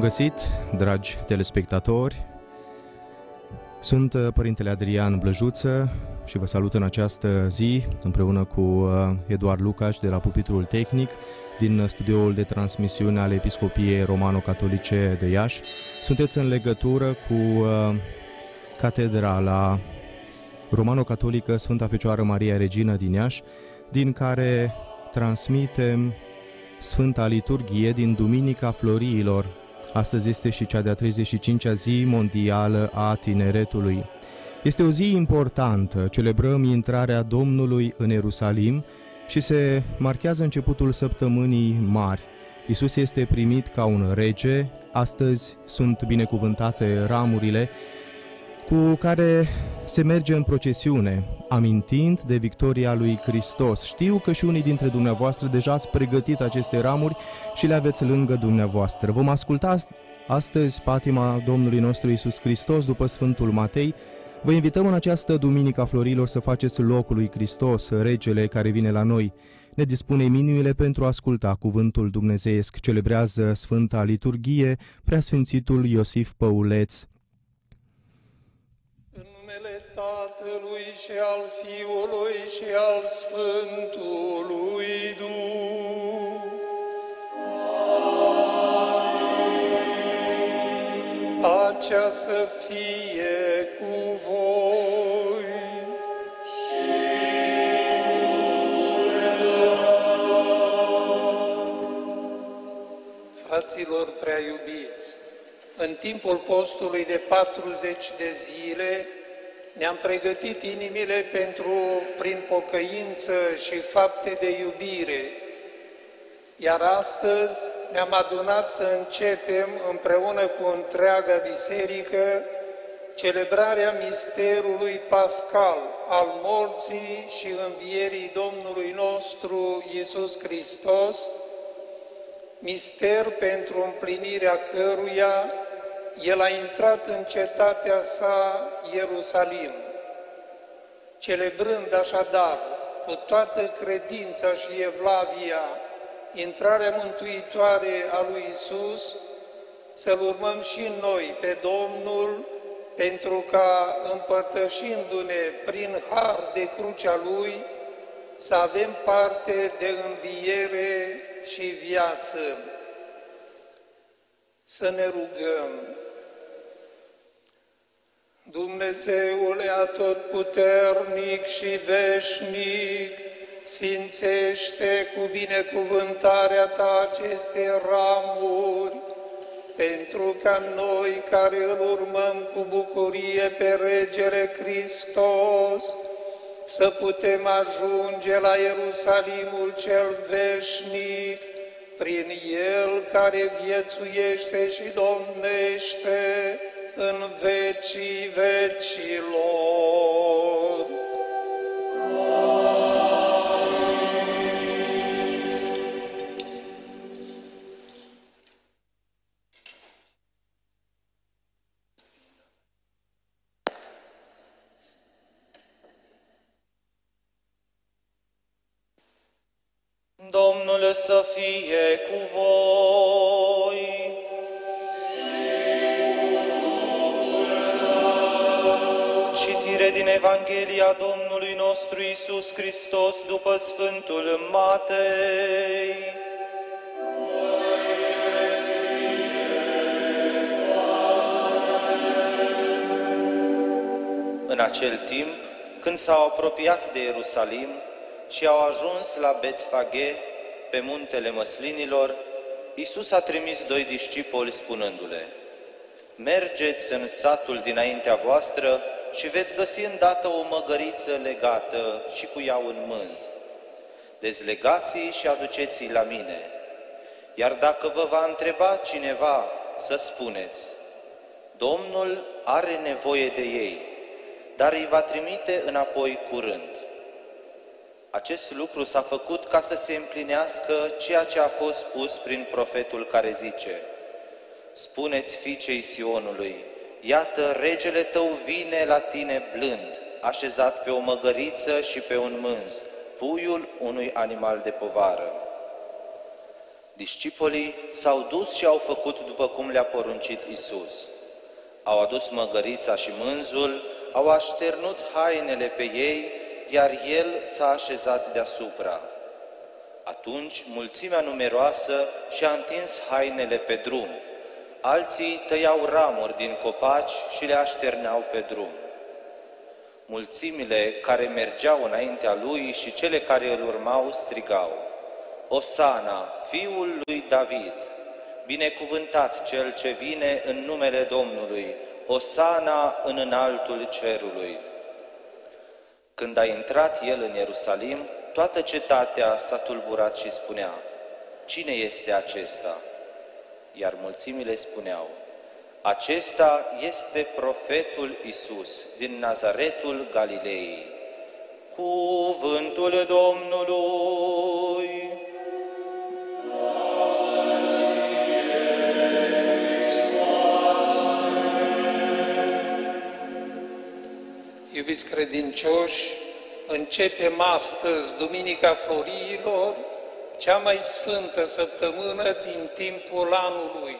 Bun găsit, dragi telespectatori! Sunt uh, Părintele Adrian Blăjuță și vă salut în această zi împreună cu uh, Eduard Lucaș de la Pupitrul Tehnic din studioul de transmisiune al Episcopiei Romano-Catolice de Iași. Sunteți în legătură cu uh, Catedrala Romano-Catolică Sfânta Fecioară Maria Regina din Iași, din care transmitem Sfânta Liturghie din Duminica Floriilor. Astăzi este și cea de-a 35-a zi mondială a tineretului. Este o zi importantă, celebrăm intrarea Domnului în Ierusalim și se marchează începutul săptămânii mari. Isus este primit ca un rege, astăzi sunt binecuvântate ramurile cu care se merge în procesiune, amintind de victoria lui Hristos. Știu că și unii dintre dumneavoastră deja ați pregătit aceste ramuri și le aveți lângă dumneavoastră. Vom asculta astăzi patima Domnului nostru Isus Hristos după Sfântul Matei. Vă invităm în această Duminică a Florilor să faceți locul lui Hristos, regele care vine la noi. Ne dispune minimile pentru a asculta cuvântul dumnezeiesc. Celebrează Sfânta Liturghie, Preasfințitul Iosif Păuleț, Tatălui și al Fiului și al Sfântului Duh. Pacea să fie cu voi. Fraților prea iubiți, în timpul postului de 40 de zile, ne-am pregătit inimile pentru, prin pocăință și fapte de iubire, iar astăzi ne-am adunat să începem împreună cu întreaga biserică celebrarea misterului pascal al morții și învierii Domnului nostru Iisus Hristos, mister pentru împlinirea căruia el a intrat în cetatea sa Ierusalim, celebrând așadar cu toată credința și evlavia intrarea mântuitoare a lui Isus, să-L urmăm și noi pe Domnul, pentru ca, împărtășindu-ne prin har de crucea Lui, să avem parte de înviere și viață. Să ne rugăm. Dumnezeule atotputernic și veșnic, sfințește cu binecuvântarea Ta aceste ramuri, pentru ca noi care îl urmăm cu bucurie pe Regele Hristos, să putem ajunge la Ierusalimul cel veșnic, prin El care viețuiește și domnește, în vecii vecilor. Domnul să fie cu voi. Evanghelia Domnului nostru Isus Hristos după Sfântul Matei. În acel timp, când s-au apropiat de Ierusalim și au ajuns la Betfage, pe muntele măslinilor, Isus a trimis doi discipoli spunându-le, Mergeți în satul dinaintea voastră și veți găsi îndată o măgăriță legată și cu ea un mânz. Dezlegați-i și aduceți-i la mine. Iar dacă vă va întreba cineva, să spuneți, Domnul are nevoie de ei, dar îi va trimite înapoi curând. Acest lucru s-a făcut ca să se împlinească ceea ce a fost spus prin profetul care zice, Spuneți fiicei Sionului, iată, regele tău vine la tine blând, așezat pe o măgăriță și pe un mânz, puiul unui animal de povară. Discipolii s-au dus și au făcut după cum le-a poruncit Isus. Au adus măgărița și mânzul, au așternut hainele pe ei, iar el s-a așezat deasupra. Atunci mulțimea numeroasă și-a întins hainele pe drum. Alții tăiau ramuri din copaci și le așterneau pe drum. Mulțimile care mergeau înaintea lui și cele care îl urmau strigau, Osana, fiul lui David, binecuvântat cel ce vine în numele Domnului, Osana în înaltul cerului. Când a intrat el în Ierusalim, toată cetatea s-a tulburat și spunea, Cine este acesta? Iar mulțimile spuneau, Acesta este profetul Isus din Nazaretul Galilei. Cuvântul Domnului! Iubiți credincioși, începem astăzi, Duminica Floriilor, cea mai sfântă săptămână din timpul anului.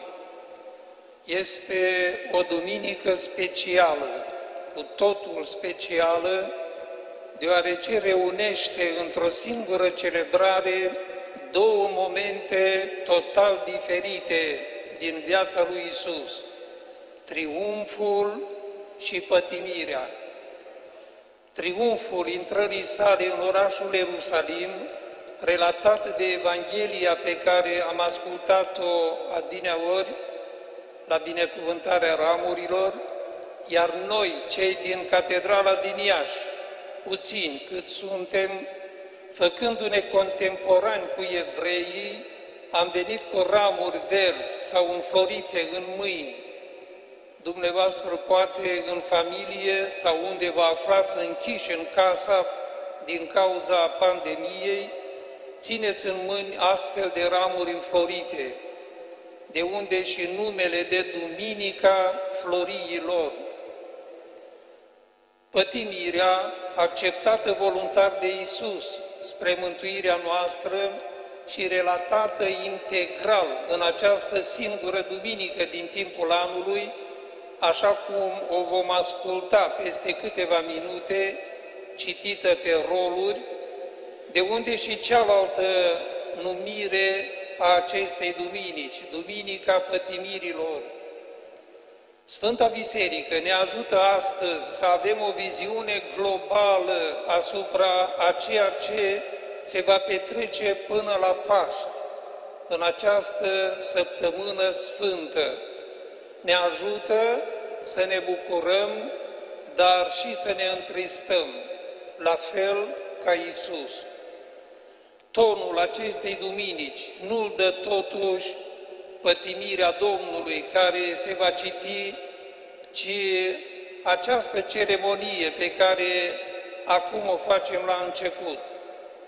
Este o duminică specială, cu totul specială, deoarece reunește într-o singură celebrare două momente total diferite din viața lui Isus: triumful și pătimirea triumful intrării sale în orașul Ierusalim, relatat de Evanghelia pe care am ascultat-o adineaori la binecuvântarea ramurilor, iar noi, cei din Catedrala din Iași, puțini cât suntem, făcându-ne contemporani cu evreii, am venit cu ramuri verzi sau înflorite în mâini, Dumneavoastră poate în familie sau unde vă aflați închiși în casa din cauza pandemiei, țineți în mâini astfel de ramuri înflorite, de unde și numele de Duminica Floriilor. Pătimirea acceptată voluntar de Isus spre mântuirea noastră și relatată integral în această singură duminică din timpul anului, așa cum o vom asculta peste câteva minute, citită pe roluri, de unde și cealaltă numire a acestei duminici, Duminica Pătimirilor. Sfânta Biserică ne ajută astăzi să avem o viziune globală asupra a ceea ce se va petrece până la Paști, în această săptămână sfântă ne ajută să ne bucurăm, dar și să ne întristăm, la fel ca Isus. Tonul acestei duminici nu-l dă totuși pătimirea Domnului care se va citi, ci această ceremonie pe care acum o facem la început,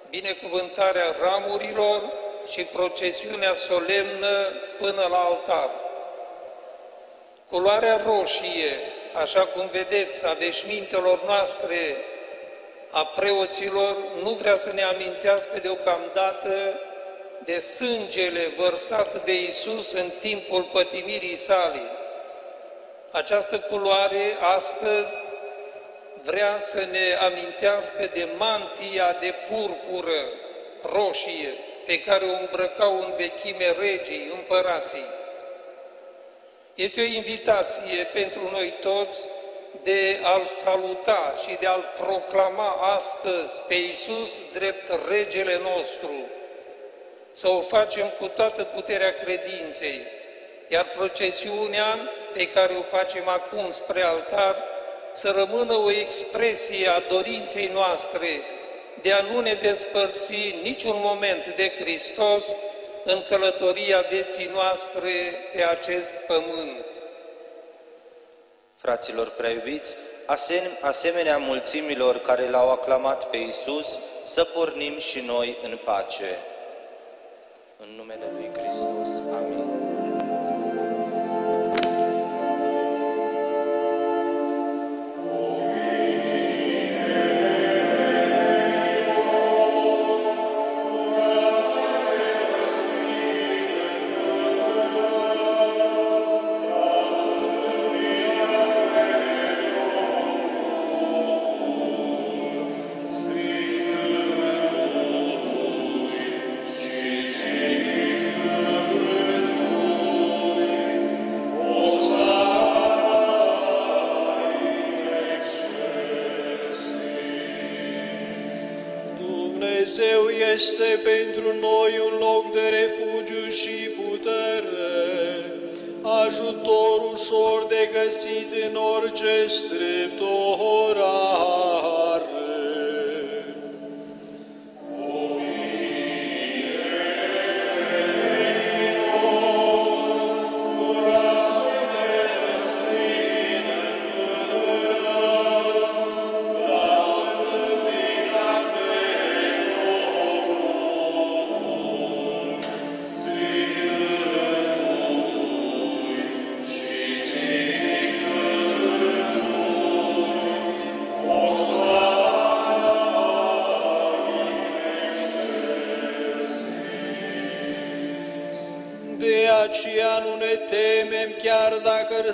binecuvântarea ramurilor și procesiunea solemnă până la altar. Culoarea roșie, așa cum vedeți, a veșmintelor noastre, a preoților, nu vrea să ne amintească deocamdată de sângele vărsat de Isus în timpul pătimirii sale. Această culoare astăzi vrea să ne amintească de mantia de purpură roșie pe care o îmbrăcau în vechime regii, împărații. Este o invitație pentru noi toți de a-L saluta și de a-L proclama astăzi pe Iisus drept regele nostru, să o facem cu toată puterea credinței, iar procesiunea pe care o facem acum spre altar să rămână o expresie a dorinței noastre de a nu ne despărți niciun moment de Hristos, în călătoria vieții noastre pe acest pământ. Fraților preiubiți, asemenea mulțimilor care l-au aclamat pe Isus, să pornim și noi în pace. Este pentru noi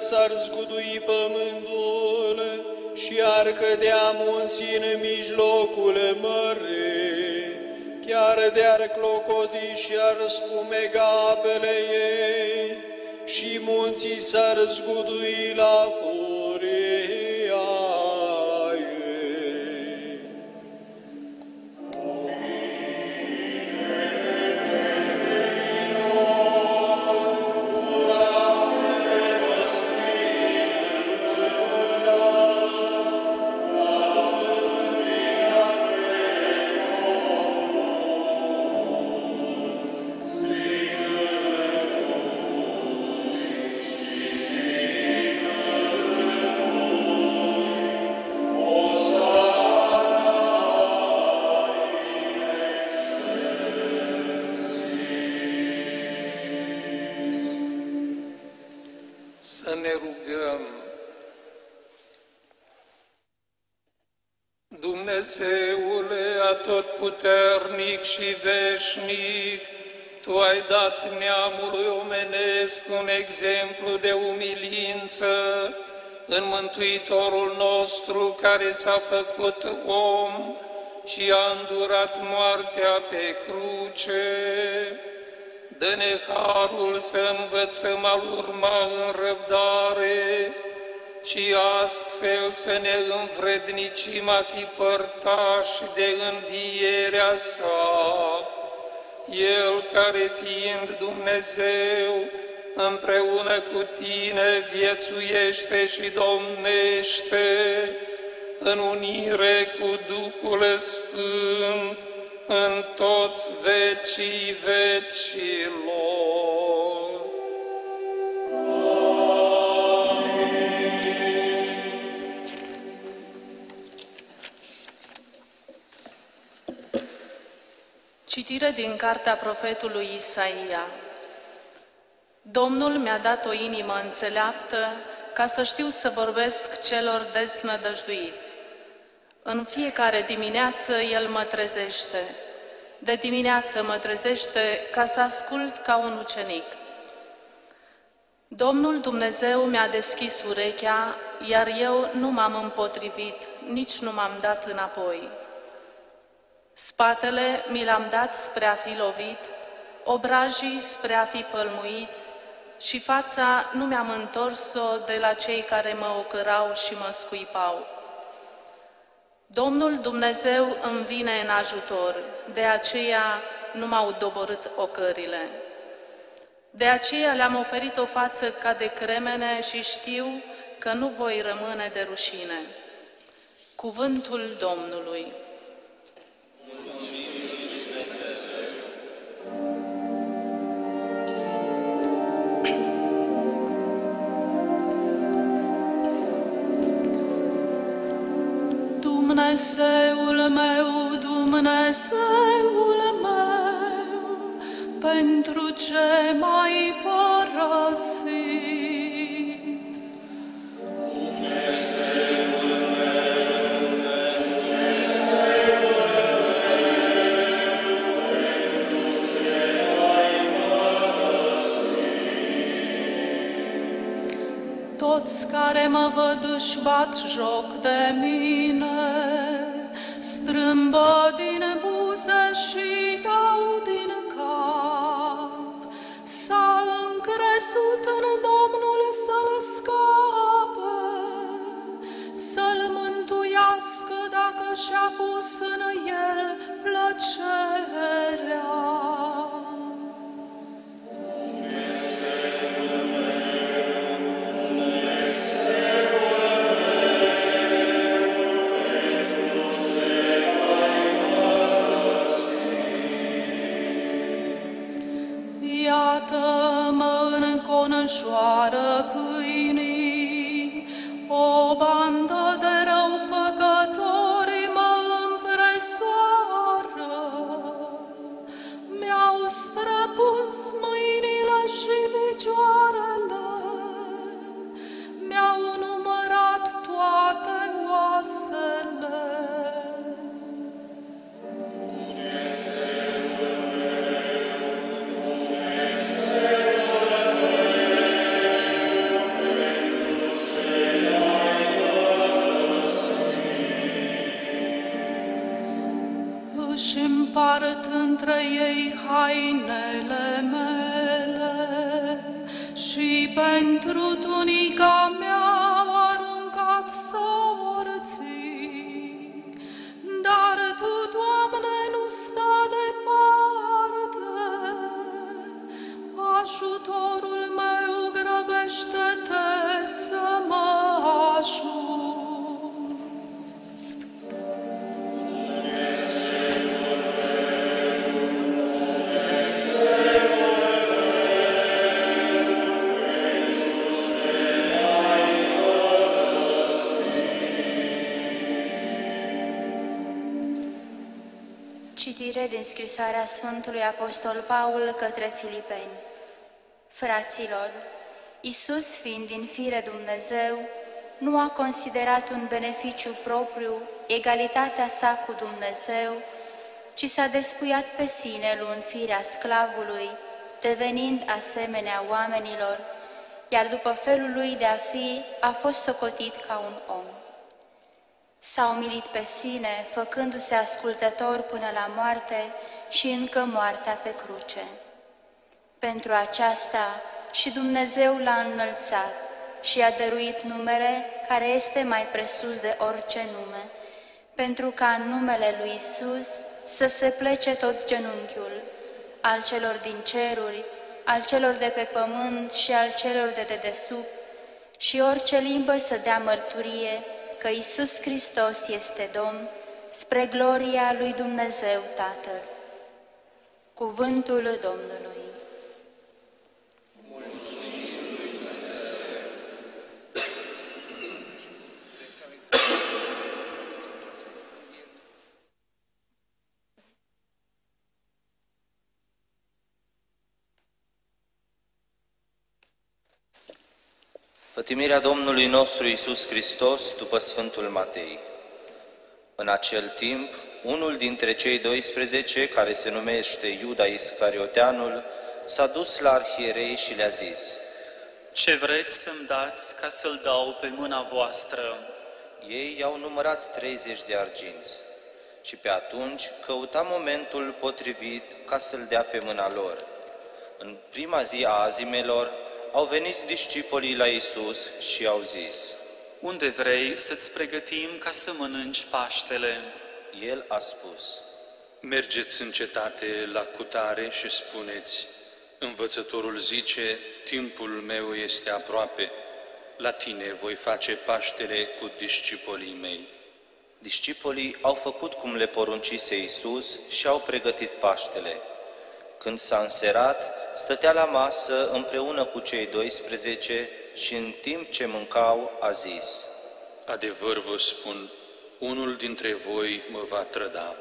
s-ar zgudui puternic și veșnic, Tu ai dat neamului omenesc un exemplu de umilință în Mântuitorul nostru care s-a făcut om și a îndurat moartea pe cruce. Dă-ne harul să învățăm al urma în răbdare, și astfel să ne învrednicim a fi părtași de învierea sa. El care fiind Dumnezeu, împreună cu tine viețuiește și domnește în unire cu Duhul Sfânt în toți vecii vecilor. Citire din cartea profetului Isaia. Domnul mi-a dat o inimă înțeleaptă ca să știu să vorbesc celor desnădăjduiți. În fiecare dimineață El mă trezește. De dimineață mă trezește ca să ascult ca un ucenic. Domnul Dumnezeu mi-a deschis urechea, iar eu nu m-am împotrivit, nici nu m-am dat înapoi. Spatele mi l-am dat spre a fi lovit, obrajii spre a fi pălmuiți și fața nu mi-am întors-o de la cei care mă ocărau și mă scuipau. Domnul Dumnezeu îmi vine în ajutor, de aceea nu m-au doborât ocările. De aceea le-am oferit o față ca de cremene și știu că nu voi rămâne de rușine. Cuvântul Domnului. Dumnezeul meu, Dumnezeul meu, pentru ce mai părăsit? Mă văd își bat joc de mine, strâmbă Citire din scrisoarea Sfântului Apostol Paul către Filipeni. Fraților, Isus fiind din fire Dumnezeu, nu a considerat un beneficiu propriu egalitatea sa cu Dumnezeu, ci s-a despuiat pe sine luând firea sclavului, devenind asemenea oamenilor, iar după felul lui de a fi, a fost socotit ca un om. S-a umilit pe sine, făcându-se ascultător până la moarte și încă moartea pe cruce. Pentru aceasta și Dumnezeu l-a înălțat și a dăruit numele care este mai presus de orice nume, pentru ca în numele lui Isus să se plece tot genunchiul, al celor din ceruri, al celor de pe pământ și al celor de dedesubt, și orice limbă să dea mărturie că Isus Hristos este Domn, spre gloria lui Dumnezeu Tatăl. Cuvântul Domnului. Pătimirea Domnului nostru Isus Hristos după Sfântul Matei. În acel timp, unul dintre cei 12, care se numește Iuda Iscarioteanul, s-a dus la arhierei și le-a zis, Ce vreți să-mi dați ca să-l dau pe mâna voastră? Ei i-au numărat 30 de arginți și pe atunci căuta momentul potrivit ca să-l dea pe mâna lor. În prima zi a azimelor au venit discipolii la Isus și au zis, Unde vrei să-ți pregătim ca să mănânci Paștele? El a spus, Mergeți în cetate la cutare și spuneți, Învățătorul zice, timpul meu este aproape, la tine voi face Paștele cu discipolii mei. Discipolii au făcut cum le poruncise Isus și au pregătit Paștele. Când s-a înserat, stătea la masă împreună cu cei 12 și în timp ce mâncau a zis, Adevăr vă spun, unul dintre voi mă va trăda.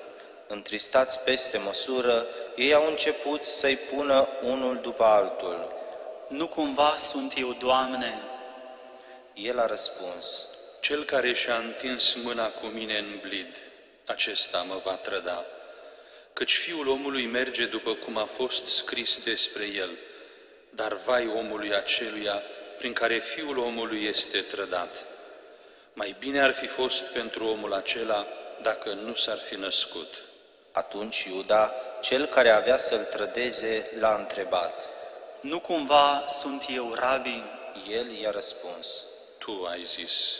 Întristați peste măsură, ei au început să-i pună unul după altul. Nu cumva sunt eu, Doamne? El a răspuns, Cel care și-a întins mâna cu mine în blid, acesta mă va trăda. Căci fiul omului merge după cum a fost scris despre el, dar vai omului aceluia prin care fiul omului este trădat. Mai bine ar fi fost pentru omul acela dacă nu s-ar fi născut. Atunci Iuda, cel care avea să-l trădeze, l-a întrebat. Nu cumva sunt eu, Rabi? El i-a răspuns. Tu ai zis.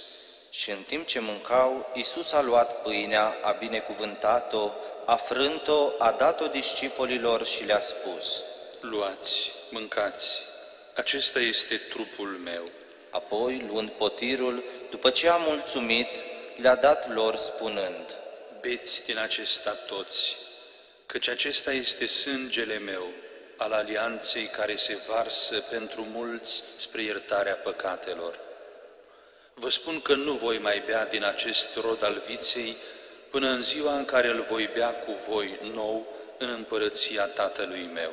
Și în timp ce mâncau, Isus a luat pâinea, a binecuvântat-o, a frânt-o, a dat-o discipolilor și le-a spus. Luați, mâncați, acesta este trupul meu. Apoi, luând potirul, după ce a mulțumit, le-a dat lor spunând, Beți din acesta toți, căci acesta este sângele meu, al alianței care se varsă pentru mulți spre iertarea păcatelor. Vă spun că nu voi mai bea din acest rod al viței până în ziua în care îl voi bea cu voi nou în împărăția Tatălui meu.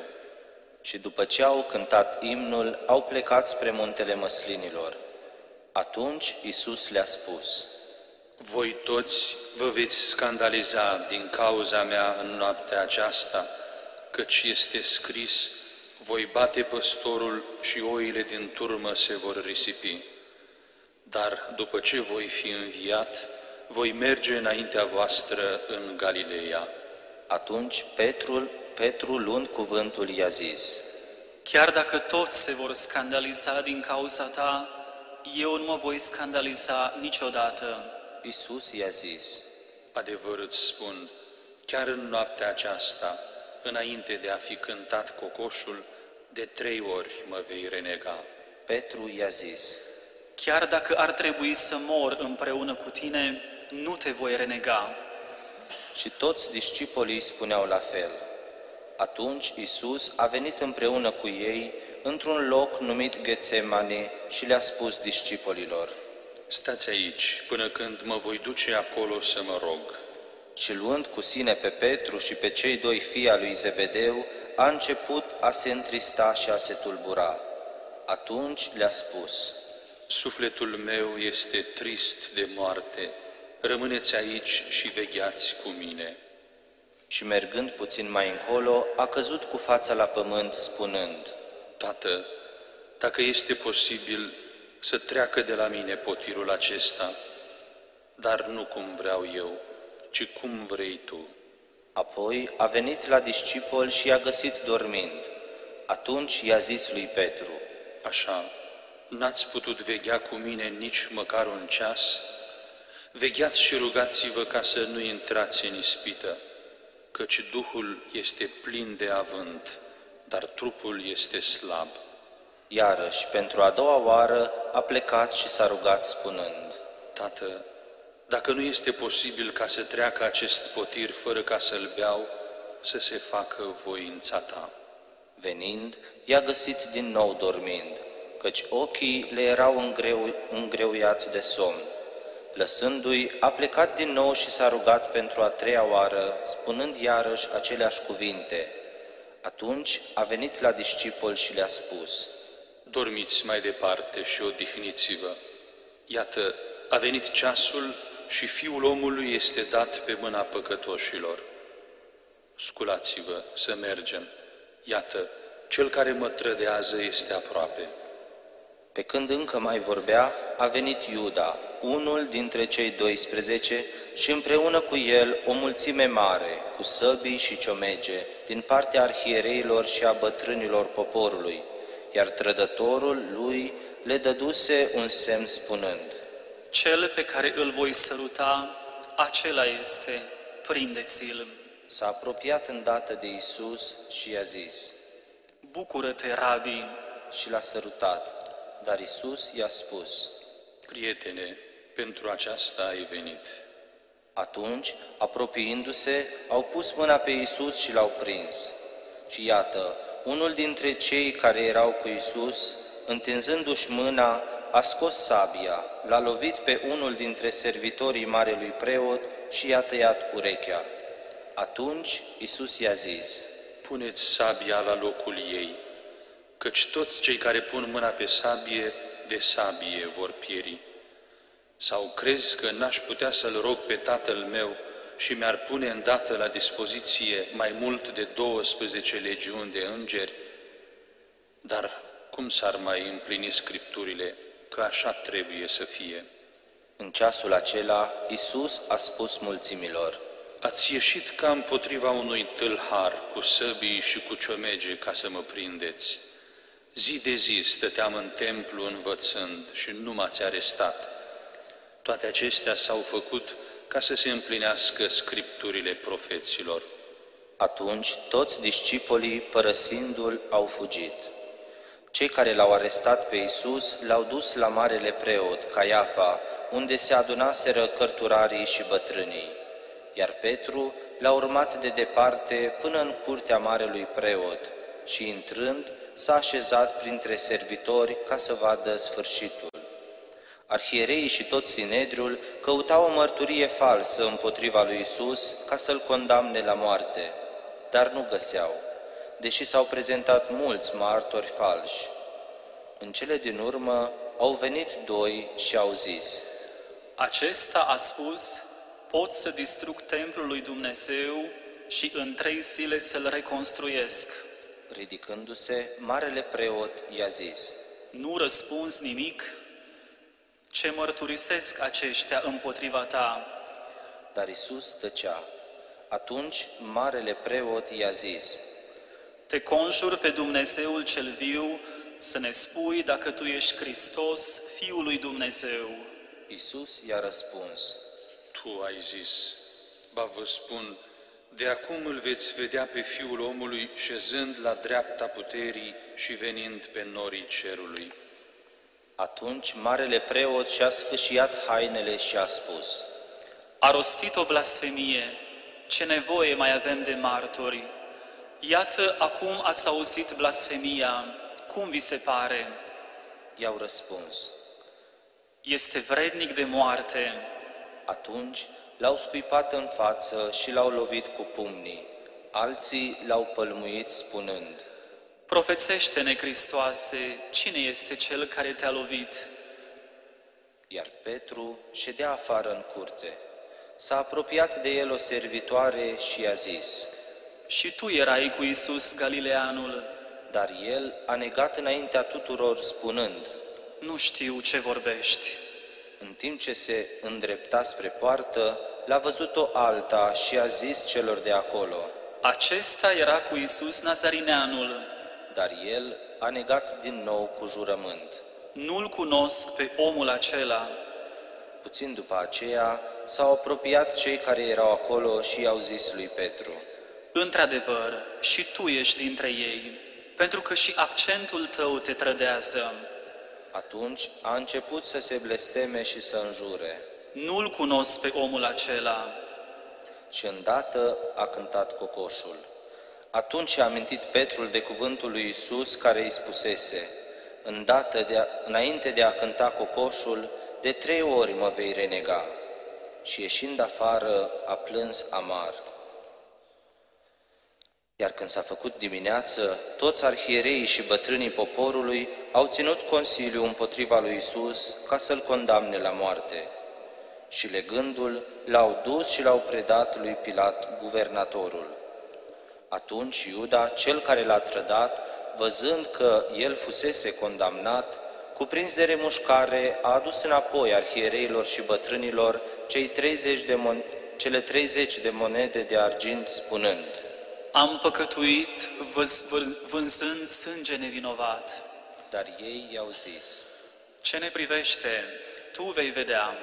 Și după ce au cântat imnul, au plecat spre muntele măslinilor. Atunci Isus le-a spus, Voi toți vă veți scandaliza din cauza mea în noaptea aceasta, căci este scris, voi bate păstorul și oile din turmă se vor risipi. Dar după ce voi fi înviat, voi merge înaintea voastră în Galileea. Atunci Petrul, Petru, luând cuvântul, i-a zis, Chiar dacă toți se vor scandaliza din cauza ta, eu nu mă voi scandaliza niciodată. Isus i-a zis, Adevăr îți spun, chiar în noaptea aceasta, înainte de a fi cântat cocoșul, de trei ori mă vei renega. Petru i-a zis, Chiar dacă ar trebui să mor împreună cu tine, nu te voi renega. și toți discipolii spuneau la fel. Atunci Isus a venit împreună cu ei într-un loc numit Ghețemane și le-a spus discipolilor. Stați aici până când mă voi duce acolo să mă rog. Și luând cu sine pe Petru și pe cei doi fii al lui Zebedeu, a început a se întrista și a se tulbura. Atunci le-a spus, Sufletul meu este trist de moarte. Rămâneți aici și vegheați cu mine. și mergând puțin mai încolo, a căzut cu fața la pământ, spunând, Tată, dacă este posibil să treacă de la mine potirul acesta, dar nu cum vreau eu, ci cum vrei tu. Apoi a venit la discipol și i-a găsit dormind. Atunci i-a zis lui Petru, Așa, n-ați putut veghea cu mine nici măcar un ceas? Vegheați și rugați-vă ca să nu intrați în ispită, căci Duhul este plin de avânt, dar trupul este slab. iarăși, pentru a doua oară, a plecat și s-a rugat spunând, Tată, dacă nu este posibil ca să treacă acest potir fără ca să-l beau, să se facă voința ta. Venind, i-a găsit din nou dormind, căci ochii le erau îngreu, îngreuiați de somn. Lăsându-i, a plecat din nou și s-a rugat pentru a treia oară, spunând iarăși aceleași cuvinte. Atunci a venit la discipol și le-a spus, Dormiți mai departe și odihniți-vă. Iată, a venit ceasul și Fiul omului este dat pe mâna păcătoșilor. Sculați-vă să mergem. Iată, cel care mă trădează este aproape. Pe când încă mai vorbea, a venit Iuda, unul dintre cei 12, și împreună cu el o mulțime mare, cu săbii și ciomege, din partea arhiereilor și a bătrânilor poporului, iar trădătorul lui le dăduse un semn spunând, Cel pe care îl voi săruta, acela este, prindeți-l. S-a apropiat îndată de Isus și i-a zis, Bucură-te, rabi, și l-a sărutat, dar Isus i-a spus, Prietene, pentru aceasta ai venit. Atunci, apropiindu-se, au pus mâna pe Isus și l-au prins. Și iată, unul dintre cei care erau cu Isus, întinzându-și mâna, a scos sabia, l-a lovit pe unul dintre servitorii marelui preot și i-a tăiat urechea. Atunci Isus i-a zis, Puneți sabia la locul ei, căci toți cei care pun mâna pe sabie, de sabie vor pieri. Sau crezi că n-aș putea să-l rog pe tatăl meu și mi-ar pune îndată la dispoziție mai mult de 12 legiuni de îngeri? Dar cum s-ar mai împlini scripturile că așa trebuie să fie? În ceasul acela, Isus a spus mulțimilor, Ați ieșit ca împotriva unui tâlhar cu săbii și cu ciomege ca să mă prindeți. Zi de zi stăteam în templu învățând și nu m-ați arestat. Toate acestea s-au făcut ca să se împlinească scripturile profeților. Atunci toți discipolii, părăsindu-l, au fugit. Cei care l-au arestat pe Isus l-au dus la marele preot, Caiafa, unde se adunaseră cărturarii și bătrânii. Iar Petru l-a urmat de departe până în curtea marelui preot și intrând, s-a așezat printre servitori ca să vadă sfârșitul. Arhiereii și tot Sinedriul căutau o mărturie falsă împotriva lui Isus ca să-l condamne la moarte, dar nu găseau, deși s-au prezentat mulți martori falși. În cele din urmă au venit doi și au zis, Acesta a spus, pot să distrug templul lui Dumnezeu și în trei zile să-l reconstruiesc. Ridicându-se, marele preot i-a zis, Nu răspunzi nimic? Ce mărturisesc aceștia împotriva ta? dar Isus tăcea. Atunci marele preot i-a zis, Te conjur pe Dumnezeul cel viu să ne spui dacă tu ești Hristos, Fiul lui Dumnezeu. Isus i-a răspuns, Tu ai zis, ba vă spun, de acum îl veți vedea pe Fiul omului șezând la dreapta puterii și venind pe norii cerului. Atunci marele preot și-a sfâșiat hainele și a spus, A rostit o blasfemie, ce nevoie mai avem de martori? Iată, acum ați auzit blasfemia, cum vi se pare? i-au răspuns. Este vrednic de moarte. Atunci l-au scuipat în față și l-au lovit cu pumnii. Alții l-au pălmuit spunând, Profețește-ne, Hristoase, cine este cel care te-a lovit? iar Petru ședea afară în curte. S-a apropiat de el o servitoare și i-a zis, Și tu erai cu Isus Galileanul. dar el a negat înaintea tuturor spunând, Nu știu ce vorbești. În timp ce se îndrepta spre poartă, l-a văzut-o alta și a zis celor de acolo, Acesta era cu Isus Nazarineanul. dar el a negat din nou cu jurământ. Nu-l cunosc pe omul acela. Puțin după aceea s-au apropiat cei care erau acolo și i-au zis lui Petru, Într-adevăr, și tu ești dintre ei, pentru că și accentul tău te trădează. Atunci a început să se blesteme și să înjure Nu-l cunosc pe omul acela. și îndată a cântat cocoșul. Atunci a amintit Petrul de cuvântul lui Isus care îi spusese, îndată de a, înainte de a cânta cocoșul, de trei ori mă vei renega. Și ieșind afară, a plâns amar. Iar când s-a făcut dimineață, toți arhiereii și bătrânii poporului au ținut consiliu împotriva lui Isus ca să-l condamne la moarte. Și legându-l, l-au dus și l-au predat lui Pilat, guvernatorul. Atunci Iuda, cel care l-a trădat, văzând că el fusese condamnat, cuprins de remușcare, a adus înapoi arhiereilor și bătrânilor cei 30 de mon- cele 30 de monede de argint, spunând, Am păcătuit văz- văr- vânzând sânge nevinovat. dar ei i-au zis, Ce ne privește, tu vei vedea.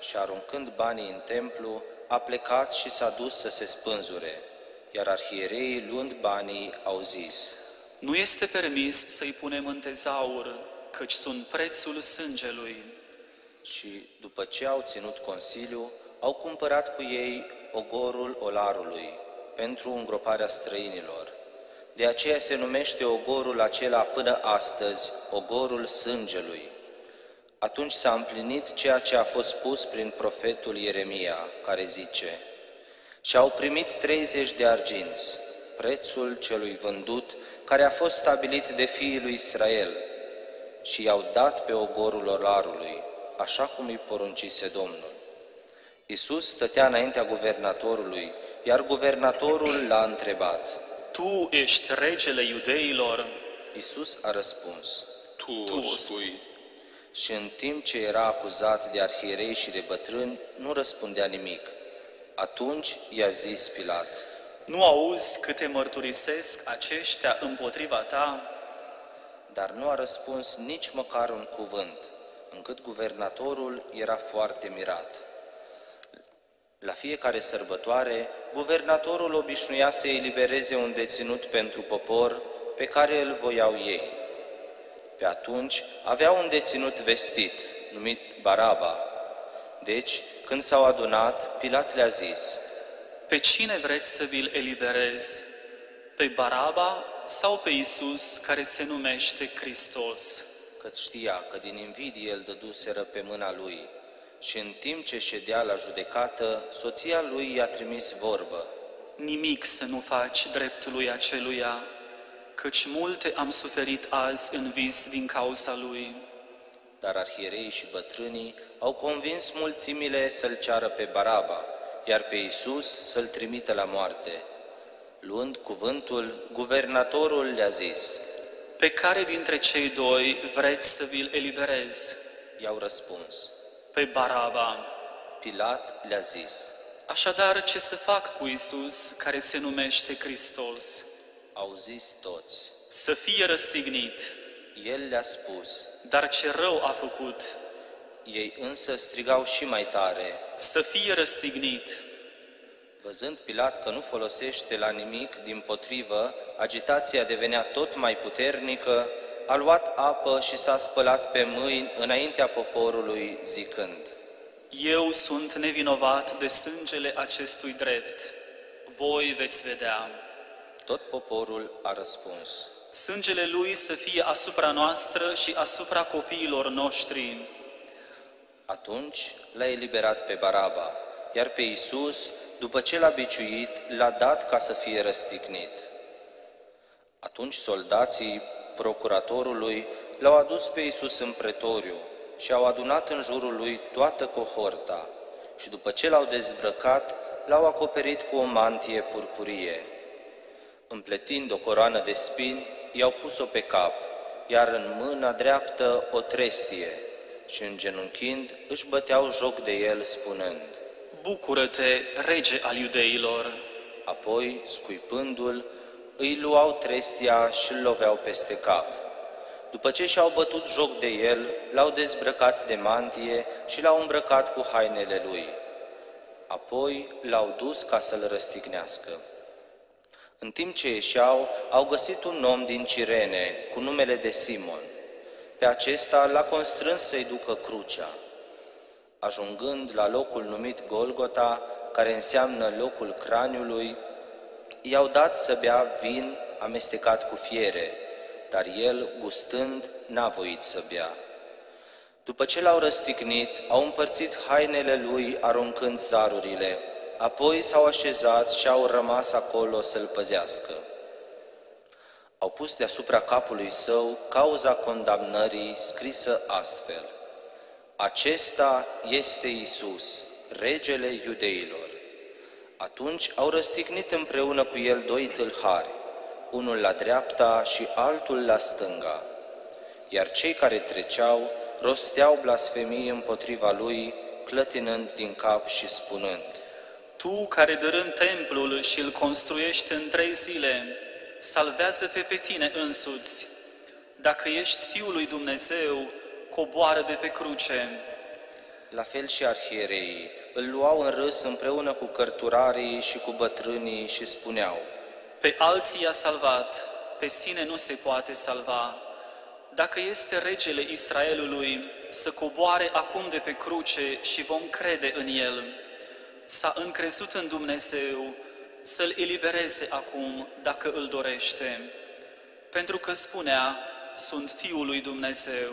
și aruncând banii în templu, a plecat și s-a dus să se spânzure, iar arhiereii, luând banii, au zis, Nu este permis să-i punem în tezaur, căci sunt prețul sângelui. și după ce au ținut consiliu, au cumpărat cu ei ogorul olarului pentru îngroparea străinilor. De aceea se numește ogorul acela până astăzi, ogorul sângelui. Atunci s-a împlinit ceea ce a fost spus prin profetul Ieremia, care zice, și au primit 30 de arginți, prețul celui vândut, care a fost stabilit de fiii lui Israel, și i-au dat pe ogorul olarului, așa cum îi poruncise Domnul. Isus stătea înaintea guvernatorului, iar guvernatorul l-a întrebat. Tu ești regele iudeilor? Isus a răspuns Tu, Tu o o spui. și în timp ce era acuzat de arhierei și de bătrâni, nu răspundea nimic. Atunci i-a zis Pilat, Nu auzi câte mărturisesc aceștia împotriva ta? dar nu a răspuns nici măcar un cuvânt, încât guvernatorul era foarte mirat. La fiecare sărbătoare, guvernatorul obișnuia să elibereze un deținut pentru popor pe care îl voiau ei. Pe atunci avea un deținut vestit, numit Baraba. Deci, când s-au adunat, Pilat le-a zis, Pe cine vreți să vi-l eliberez? Pe Baraba sau pe Isus care se numește Hristos. Că știa că din invidie îl dăduseră pe mâna lui și în timp ce ședea la judecată, soția lui i-a trimis vorbă. Nimic să nu faci dreptului aceluia, căci multe am suferit azi în vis din cauza lui. Dar arhiereii și bătrânii au convins mulțimile să-l ceară pe Baraba, iar pe Isus să-l trimită la moarte. Luând cuvântul, guvernatorul le-a zis, Pe care dintre cei doi vreți să vi-l eliberez? i-au răspuns. Pe Baraba. Pilat le-a zis, Așadar, ce să fac cu Isus care se numește Hristos? au zis toți. Să fie răstignit. El le-a spus, Dar ce rău a făcut? ei însă strigau și mai tare, Să fie răstignit. Văzând Pilat că nu folosește la nimic, din potrivă, agitația devenea tot mai puternică, a luat apă și s-a spălat pe mâini înaintea poporului, zicând, Eu sunt nevinovat de sângele acestui drept. Voi veți vedea. tot poporul a răspuns, Sângele lui să fie asupra noastră și asupra copiilor noștri. Atunci l-a eliberat pe Baraba, iar pe Iisus, după ce l-a biciuit, l-a dat ca să fie răstignit. Atunci soldații procuratorului l-au adus pe Iisus în pretoriu și au adunat în jurul lui toată cohorta și după ce l-au dezbrăcat, l-au acoperit cu o mantie purpurie. Împletind o coroană de spini, i-au pus-o pe cap, iar în mâna dreaptă o trestie și îngenunchind își băteau joc de el spunând, Bucură-te, rege al iudeilor! Apoi, scuipându-l, îi luau trestia și îl loveau peste cap. După ce și-au bătut joc de el, l-au dezbrăcat de mantie și l-au îmbrăcat cu hainele lui. Apoi l-au dus ca să-l răstignească. În timp ce ieșeau, au găsit un om din Cirene, cu numele de Simon. Pe acesta l-a constrâns să-i ducă crucea. Ajungând la locul numit Golgota, care înseamnă locul craniului, i-au dat să bea vin amestecat cu fiere, dar el, gustând, n-a voit să bea. După ce l-au răstignit, au împărțit hainele lui aruncând zarurile, apoi s-au așezat și au rămas acolo să-l păzească. Au pus deasupra capului său cauza condamnării scrisă astfel. Acesta este Isus, regele iudeilor. Atunci au răstignit împreună cu el doi tâlhari, unul la dreapta și altul la stânga. Iar cei care treceau rosteau blasfemii împotriva lui, clătinând din cap și spunând, Tu care dărâm templul și îl construiești în trei zile, salvează-te pe tine însuți. Dacă ești Fiul lui Dumnezeu, coboară de pe cruce. La fel și arhiereii îl luau în râs împreună cu cărturarii și cu bătrânii și spuneau, Pe alții i-a salvat, pe sine nu se poate salva. Dacă este regele Israelului, să coboare acum de pe cruce și vom crede în el. S-a încrezut în Dumnezeu să-l elibereze acum dacă îl dorește. Pentru că spunea, sunt Fiul lui Dumnezeu.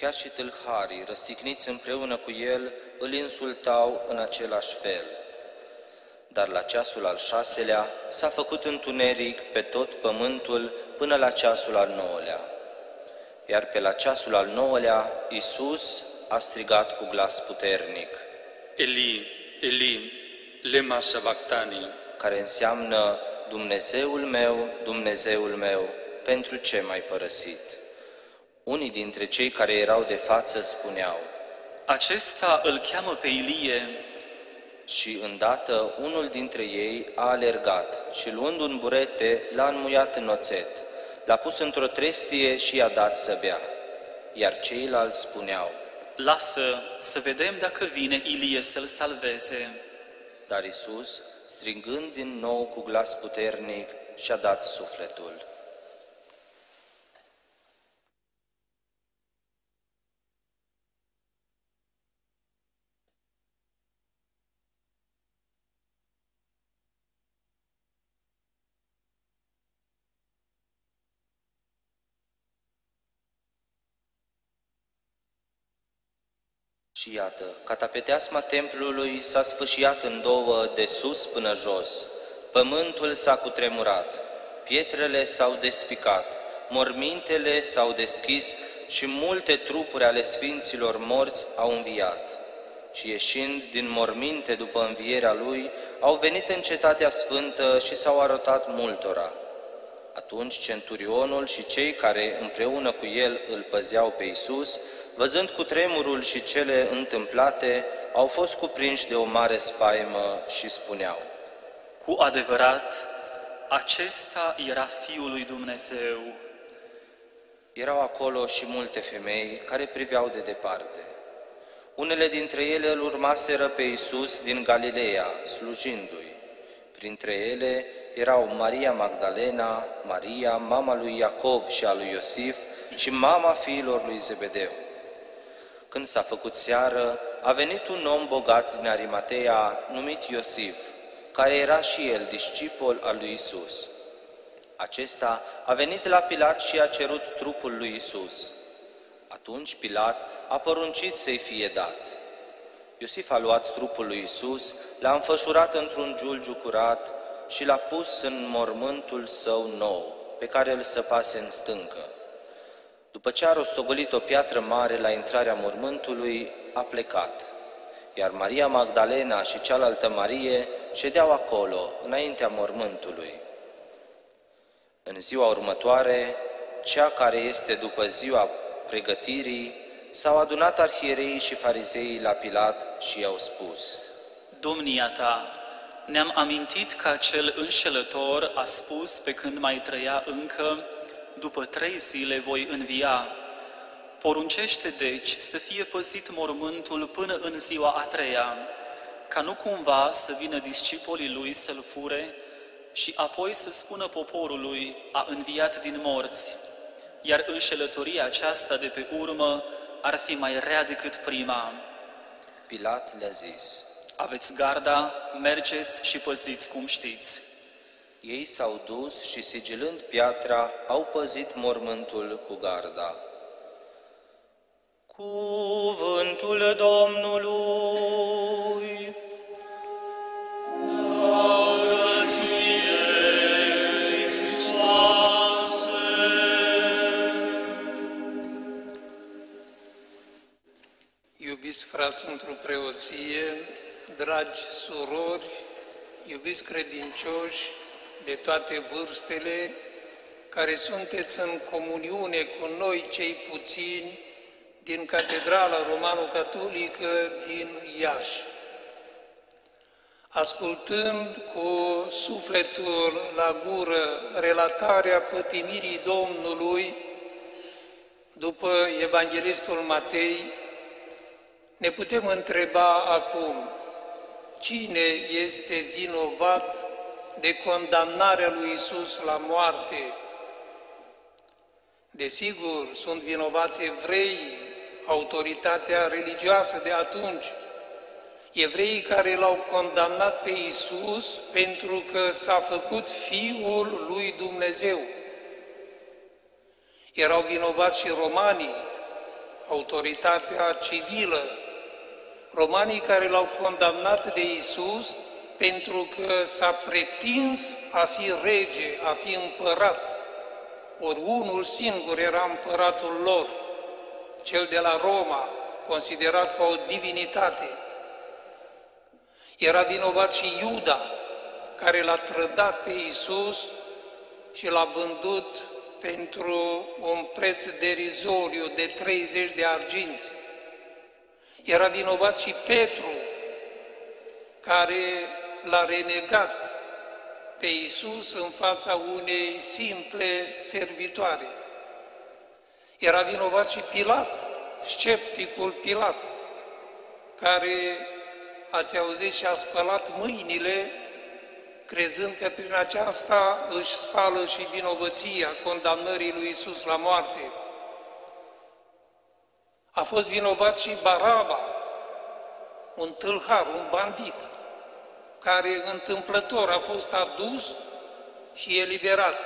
Chiar și tâlharii, răstigniți împreună cu el, îl insultau în același fel. Dar la ceasul al șaselea s-a făcut întuneric pe tot pământul până la ceasul al nouălea. Iar pe la ceasul al nouălea, Iisus a strigat cu glas puternic, Eli, Eli, lema sabactani, care înseamnă Dumnezeul meu, Dumnezeul meu, pentru ce m-ai părăsit? Unii dintre cei care erau de față spuneau, Acesta îl cheamă pe Ilie. Și îndată unul dintre ei a alergat și luând un burete l-a înmuiat în oțet, l-a pus într-o trestie și i-a dat să bea. Iar ceilalți spuneau, Lasă să vedem dacă vine Ilie să-l salveze. dar Isus, strigând din nou cu glas puternic, și-a dat sufletul. Și iată, catapeteasma templului s-a sfâșiat în două de sus până jos. Pământul s-a cutremurat, pietrele s-au despicat, mormintele s-au deschis și multe trupuri ale sfinților morți au înviat. Și ieșind din morminte după învierea lui, au venit în cetatea sfântă și s-au arătat multora. Atunci centurionul și cei care împreună cu el îl păzeau pe Isus, văzând cu tremurul și cele întâmplate, au fost cuprinși de o mare spaimă și spuneau, Cu adevărat, acesta era Fiul lui Dumnezeu. Erau acolo și multe femei care priveau de departe. Unele dintre ele îl urmaseră pe Isus din Galileea, slujindu-i. Printre ele erau Maria Magdalena, Maria, mama lui Iacob și a lui Iosif și mama fiilor lui Zebedeu. Când s-a făcut seară, a venit un om bogat din Arimatea, numit Iosif, care era și el discipol al lui Isus. Acesta a venit la Pilat și a cerut trupul lui Isus. Atunci Pilat a poruncit să-i fie dat. Iosif a luat trupul lui Isus, l-a înfășurat într-un giulgiu curat și l-a pus în mormântul său nou, pe care îl săpase în stâncă. După ce a rostogolit o piatră mare la intrarea mormântului, a plecat. Iar Maria Magdalena și cealaltă Marie ședeau acolo, înaintea mormântului. În ziua următoare, cea care este după ziua pregătirii, s-au adunat arhiereii și farizeii la Pilat și i-au spus, Domnia ta, ne-am amintit că acel înșelător a spus pe când mai trăia încă, după trei zile voi învia. Poruncește deci să fie păzit mormântul până în ziua a treia, ca nu cumva să vină discipolii lui să-l fure și apoi să spună poporului a înviat din morți, iar înșelătoria aceasta de pe urmă ar fi mai rea decât prima. Pilat le-a zis, Aveți garda, mergeți și păziți cum știți. Ei s-au dus și sigilând piatra, au păzit mormântul cu garda. Cuvântul Domnului! Iubiți frați într-o preoție, dragi surori, iubiți credincioși de toate vârstele, care sunteți în comuniune cu noi, cei puțini, din Catedrala Romano-Catolică din Iași. Ascultând cu sufletul la gură relatarea pătimirii Domnului după Evanghelistul Matei, ne putem întreba acum, cine este vinovat de condamnarea lui Isus la moarte? Desigur, sunt vinovați evrei, autoritatea religioasă de atunci, evreii care l-au condamnat pe Isus pentru că s-a făcut Fiul lui Dumnezeu. Erau vinovați și romanii, autoritatea civilă, romanii care l-au condamnat de Isus pentru că s-a pretins a fi rege, a fi împărat. Ori unul singur era împăratul lor, cel de la Roma, considerat ca o divinitate. Era vinovat și Iuda, care l-a trădat pe Isus și l-a vândut pentru un preț derizoriu de 30 de arginți. Era vinovat și Petru, care l-a renegat pe Iisus în fața unei simple servitoare. Era vinovat și Pilat, scepticul Pilat, care, ați auzit, și-a spălat mâinile, crezând că prin aceasta își spală și vinovăția condamnării lui Isus la moarte. A fost vinovat și Baraba, un tâlhar, un bandit, care întâmplător a fost adus și eliberat.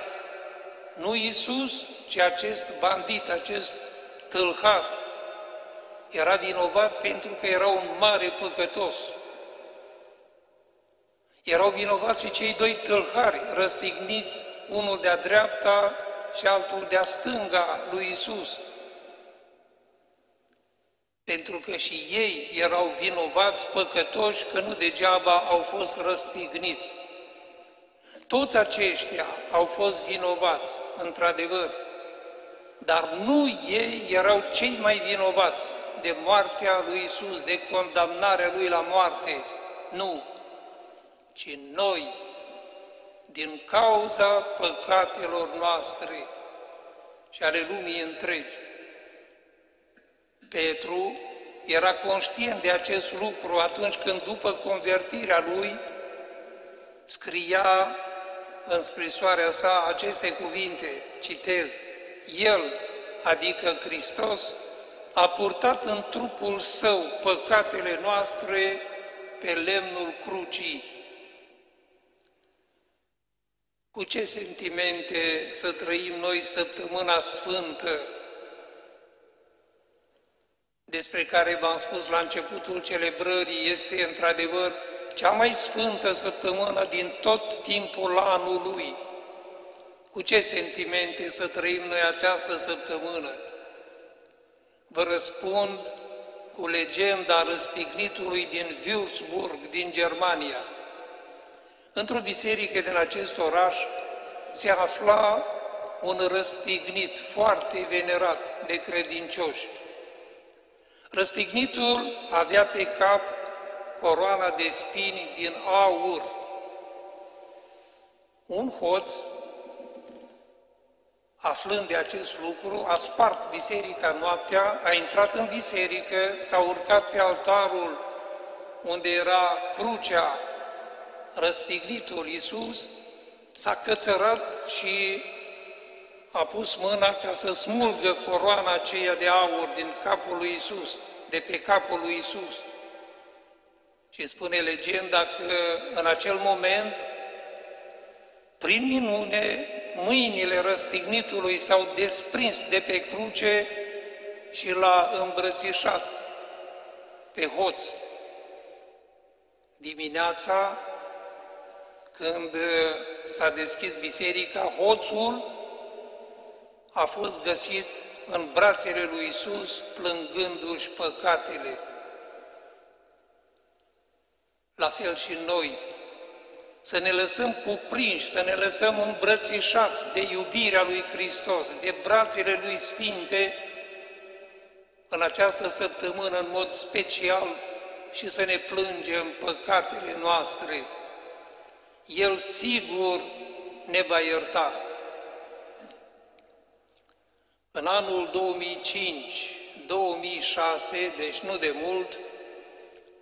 Nu Isus, ci acest bandit, acest tâlhar. Era vinovat pentru că era un mare păcătos. Erau vinovați și cei doi tâlhari răstigniți, unul de-a dreapta și altul de-a stânga lui Isus. Pentru că și ei erau vinovați, păcătoși, că nu degeaba au fost răstigniți. Toți aceștia au fost vinovați, într-adevăr, dar nu ei erau cei mai vinovați de moartea lui Isus, de condamnarea lui la moarte. Nu, ci noi, din cauza păcatelor noastre și ale lumii întregi. Petru era conștient de acest lucru atunci când, după convertirea lui, scria în scrisoarea sa aceste cuvinte, citez, El, adică Hristos, a purtat în trupul său păcatele noastre pe lemnul crucii. Cu ce sentimente să trăim noi săptămâna sfântă, despre care v-am spus la începutul celebrării, este într-adevăr cea mai sfântă săptămână din tot timpul anului. Cu ce sentimente să trăim noi această săptămână? Vă răspund cu legenda răstignitului din Würzburg, din Germania. Într-o biserică din acest oraș se afla un răstignit foarte venerat de credincioși. Răstignitul avea pe cap coroana de spini din aur. Un hoț, aflând de acest lucru, a spart biserica noaptea, a intrat în biserică, s-a urcat pe altarul unde era crucea răstignitul Iisus, s-a cățărat și a pus mâna ca să smulgă coroana aceea de aur din capul lui Isus, de pe capul lui Isus. Și spune legenda că în acel moment, prin minune, mâinile răstignitului s-au desprins de pe cruce și l-a îmbrățișat pe hoț. Dimineața, când s-a deschis biserica, hoțul a fost găsit în brațele lui Isus, plângându-și păcatele. La fel și noi, să ne lăsăm cuprinși, să ne lăsăm îmbrățișați de iubirea lui Hristos, de brațele lui Sfinte, în această săptămână în mod special și să ne plângem păcatele noastre. El sigur ne va ierta. În anul 2005-2006, deci nu de mult,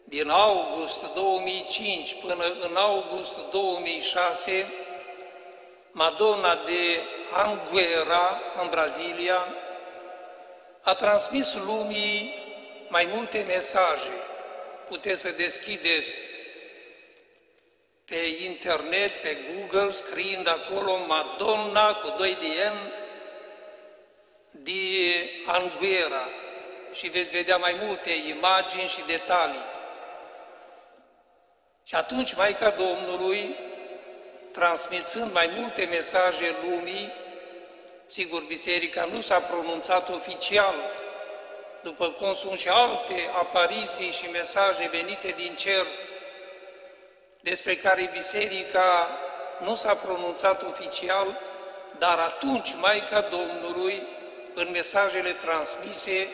din august 2005 până în august 2006, Madonna de Anguera, în Brazilia, a transmis lumii mai multe mesaje. Puteți să deschideți pe internet, pe Google, scriind acolo Madonna cu 2 de N, de Anguera și veți vedea mai multe imagini și detalii. Și atunci Maica Domnului, transmițând mai multe mesaje lumii, sigur, Biserica nu s-a pronunțat oficial, după cum sunt și alte apariții și mesaje venite din cer, despre care Biserica nu s-a pronunțat oficial, dar atunci Maica Domnului în mesajele transmise,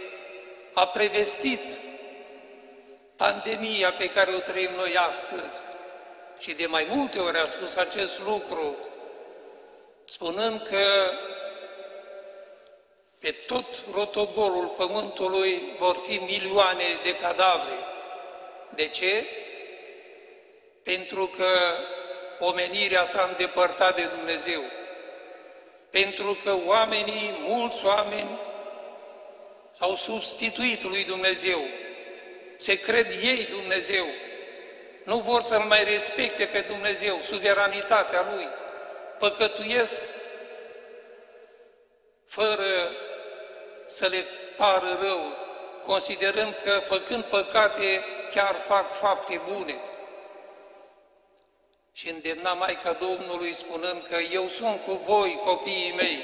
a prevestit pandemia pe care o trăim noi astăzi și de mai multe ori a spus acest lucru, spunând că pe tot rotogolul pământului vor fi milioane de cadavre. De ce? Pentru că omenirea s-a îndepărtat de Dumnezeu pentru că oamenii, mulți oameni, s-au substituit lui Dumnezeu, se cred ei Dumnezeu, nu vor să-L mai respecte pe Dumnezeu, suveranitatea Lui, păcătuiesc fără să le pară rău, considerând că făcând păcate chiar fac fapte bune. Și îndemna Maica Domnului spunând că eu sunt cu voi, copiii mei,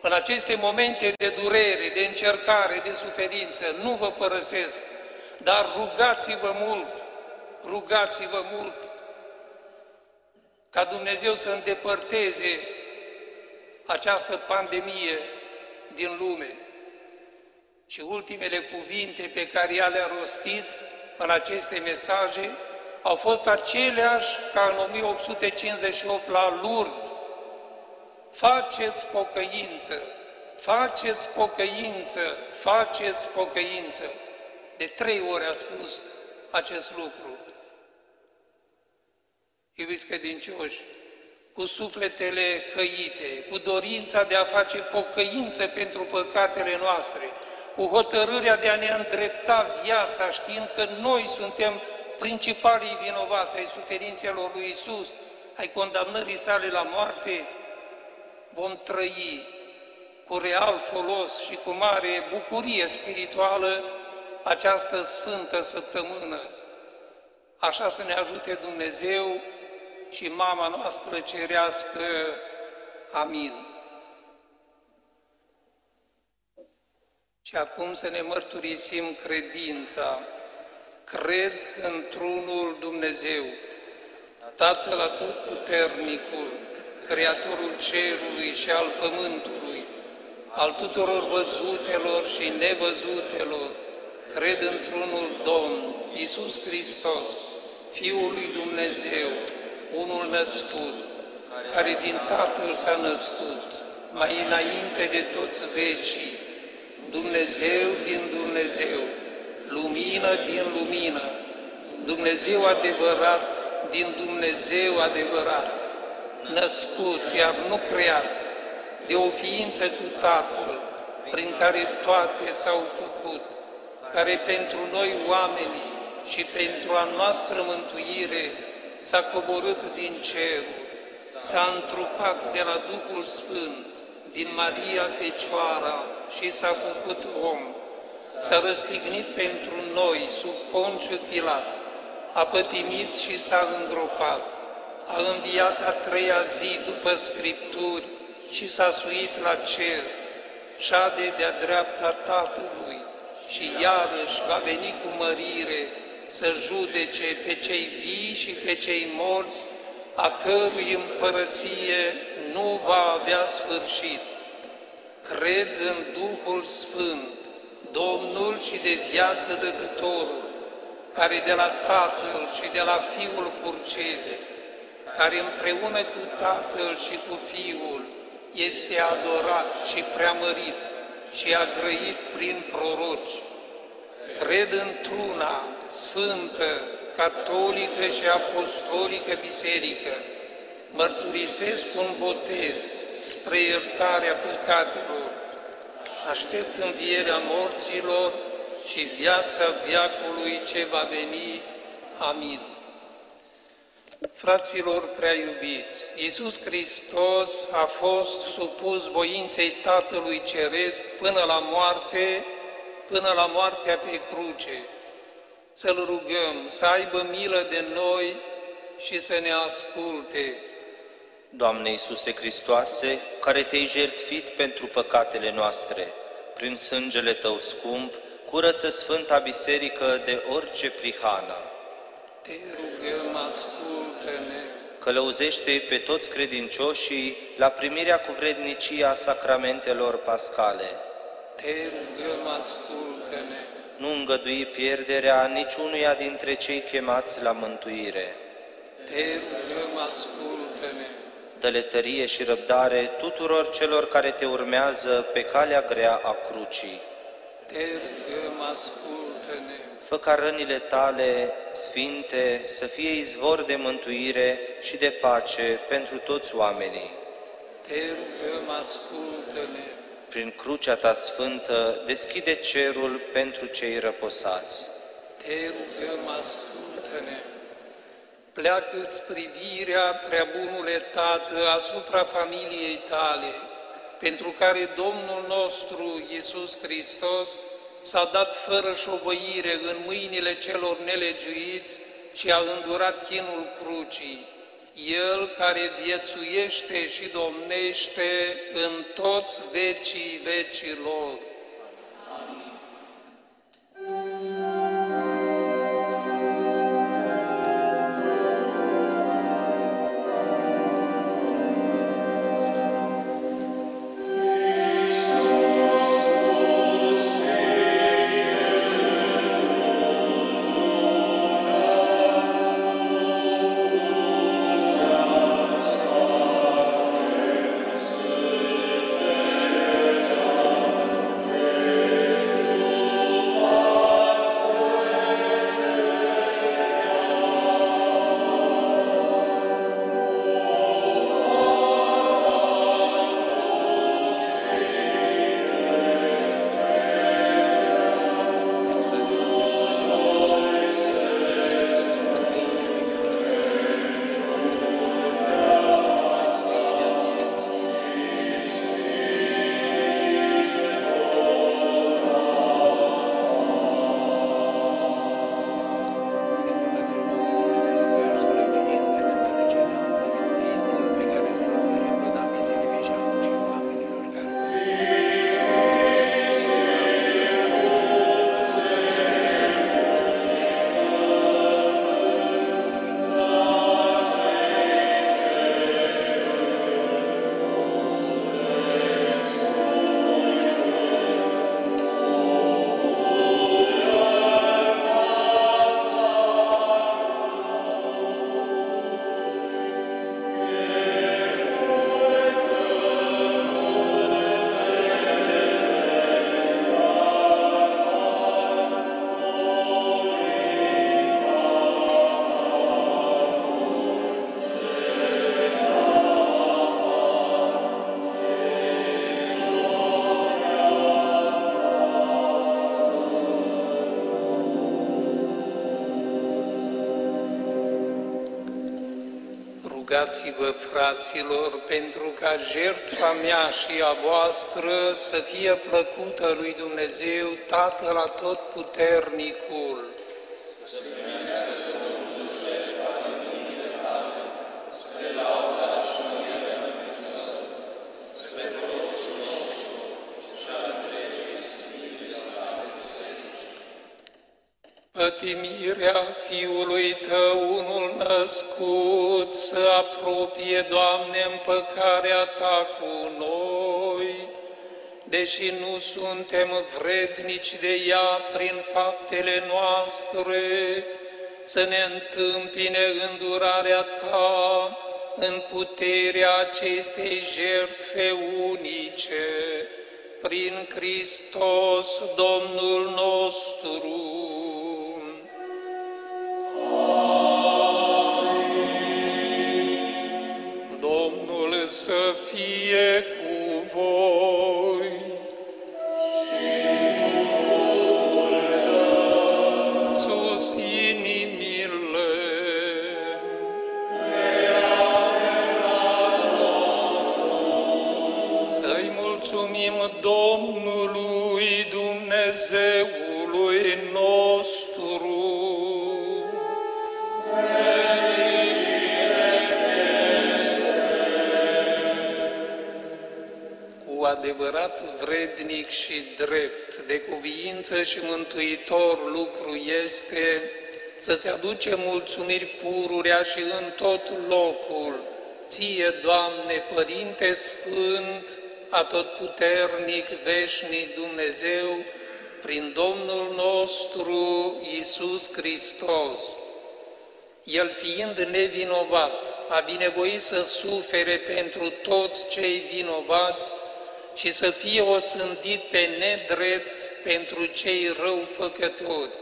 în aceste momente de durere, de încercare, de suferință, nu vă părăsesc, dar rugați-vă mult, rugați-vă mult, ca Dumnezeu să îndepărteze această pandemie din lume. Și ultimele cuvinte pe care ea le-a rostit în aceste mesaje au fost aceleași ca în 1858 la Lourdes. Faceți pocăință, faceți pocăință, faceți pocăință. De trei ori a spus acest lucru. Iubiți credincioși, cu sufletele căite, cu dorința de a face pocăință pentru păcatele noastre, cu hotărârea de a ne îndrepta viața, știind că noi suntem principalii vinovați ai suferințelor lui Isus, ai condamnării sale la moarte, vom trăi cu real folos și cu mare bucurie spirituală această sfântă săptămână. Așa să ne ajute Dumnezeu și mama noastră cerească. Amin. Și acum să ne mărturisim credința. Cred într-unul Dumnezeu, Tatăl Atotputernicul, Creatorul cerului și al pământului, al tuturor văzutelor și nevăzutelor, cred într-unul Domn, Iisus Hristos, Fiul lui Dumnezeu, unul născut, care din Tatăl s-a născut, mai înainte de toți vecii, Dumnezeu din Dumnezeu, lumină din lumină, Dumnezeu adevărat din Dumnezeu adevărat, născut, iar nu creat, de o ființă cu Tatăl, prin care toate s-au făcut, care pentru noi oamenii și pentru a noastră mântuire s-a coborât din ceruri, s-a întrupat de la Duhul Sfânt, din Maria Fecioara și s-a făcut om, s-a răstignit pentru noi sub Ponciu Pilat, a pătimit și s-a îngropat, a înviat a treia zi după Scripturi și s-a suit la cer, șade de-a dreapta Tatălui și iarăși va veni cu mărire să judece pe cei vii și pe cei morți, a cărui împărăție nu va avea sfârșit. Cred în Duhul Sfânt, Domnul și de viață dătătorul, care de la Tatăl și de la Fiul purcede, care împreună cu Tatăl și cu Fiul este adorat și preamărit și a grăit prin proroci. Cred într-una sfântă, catolică și apostolică biserică, mărturisesc un botez spre iertarea păcatelor, aștept învierea morților și viața viacului ce va veni. Amin. Fraților prea iubiți, Iisus Hristos a fost supus voinței Tatălui Ceresc până la moarte, până la moartea pe cruce. Să-L rugăm să aibă milă de noi și să ne asculte. Doamne Iisuse Hristoase, care te-ai jertfit pentru păcatele noastre, prin sângele Tău scump, curăță Sfânta Biserică de orice prihană. Te rugăm, ascultă-ne. Călăuzește pe toți credincioșii la primirea cu vrednicia a sacramentelor pascale. Te rugăm, ascultă-ne. Nu îngădui pierderea niciunuia dintre cei chemați la mântuire. Te rugăm, ascultă-ne. Dă-le tărie și răbdare tuturor celor care te urmează pe calea grea a crucii. Te rugăm, ascultă-ne. Fă ca rănile tale, sfinte, să fie izvor de mântuire și de pace pentru toți oamenii. Te rugăm, ascultă-ne. Prin crucea ta sfântă, deschide cerul pentru cei răposați. Te rugăm, ascultă-ne. Pleacă-ți privirea, prea bunule Tată, asupra familiei tale, pentru care Domnul nostru, Iisus Hristos, s-a dat fără șovăire în mâinile celor nelegiuiți și a îndurat chinul crucii. El care viețuiește și domnește în toți vecii vecilor. Rugați-vă, fraților, pentru ca jertfa mea și a voastră să fie plăcută lui Dumnezeu, Tatăl Atotputernicul. Pătimirea Fiului Tău, unul născut, să apropie, Doamne, împăcarea Ta cu noi, deși nu suntem vrednici de ea prin faptele noastre, să ne întâmpine îndurarea Ta în puterea acestei jertfe unice, prin Hristos Domnul nostru. Să fie cu voi. Adevărat vrednic și drept, de cuviință și mântuitor lucru este să-ți aduce mulțumiri pururea și în tot locul, ție, Doamne, Părinte Sfânt, atotputernic, veșnic Dumnezeu, prin Domnul nostru Iisus Hristos. El fiind nevinovat, a binevoit să sufere pentru toți cei vinovați, și să fie osândit pe nedrept pentru cei răufăcători.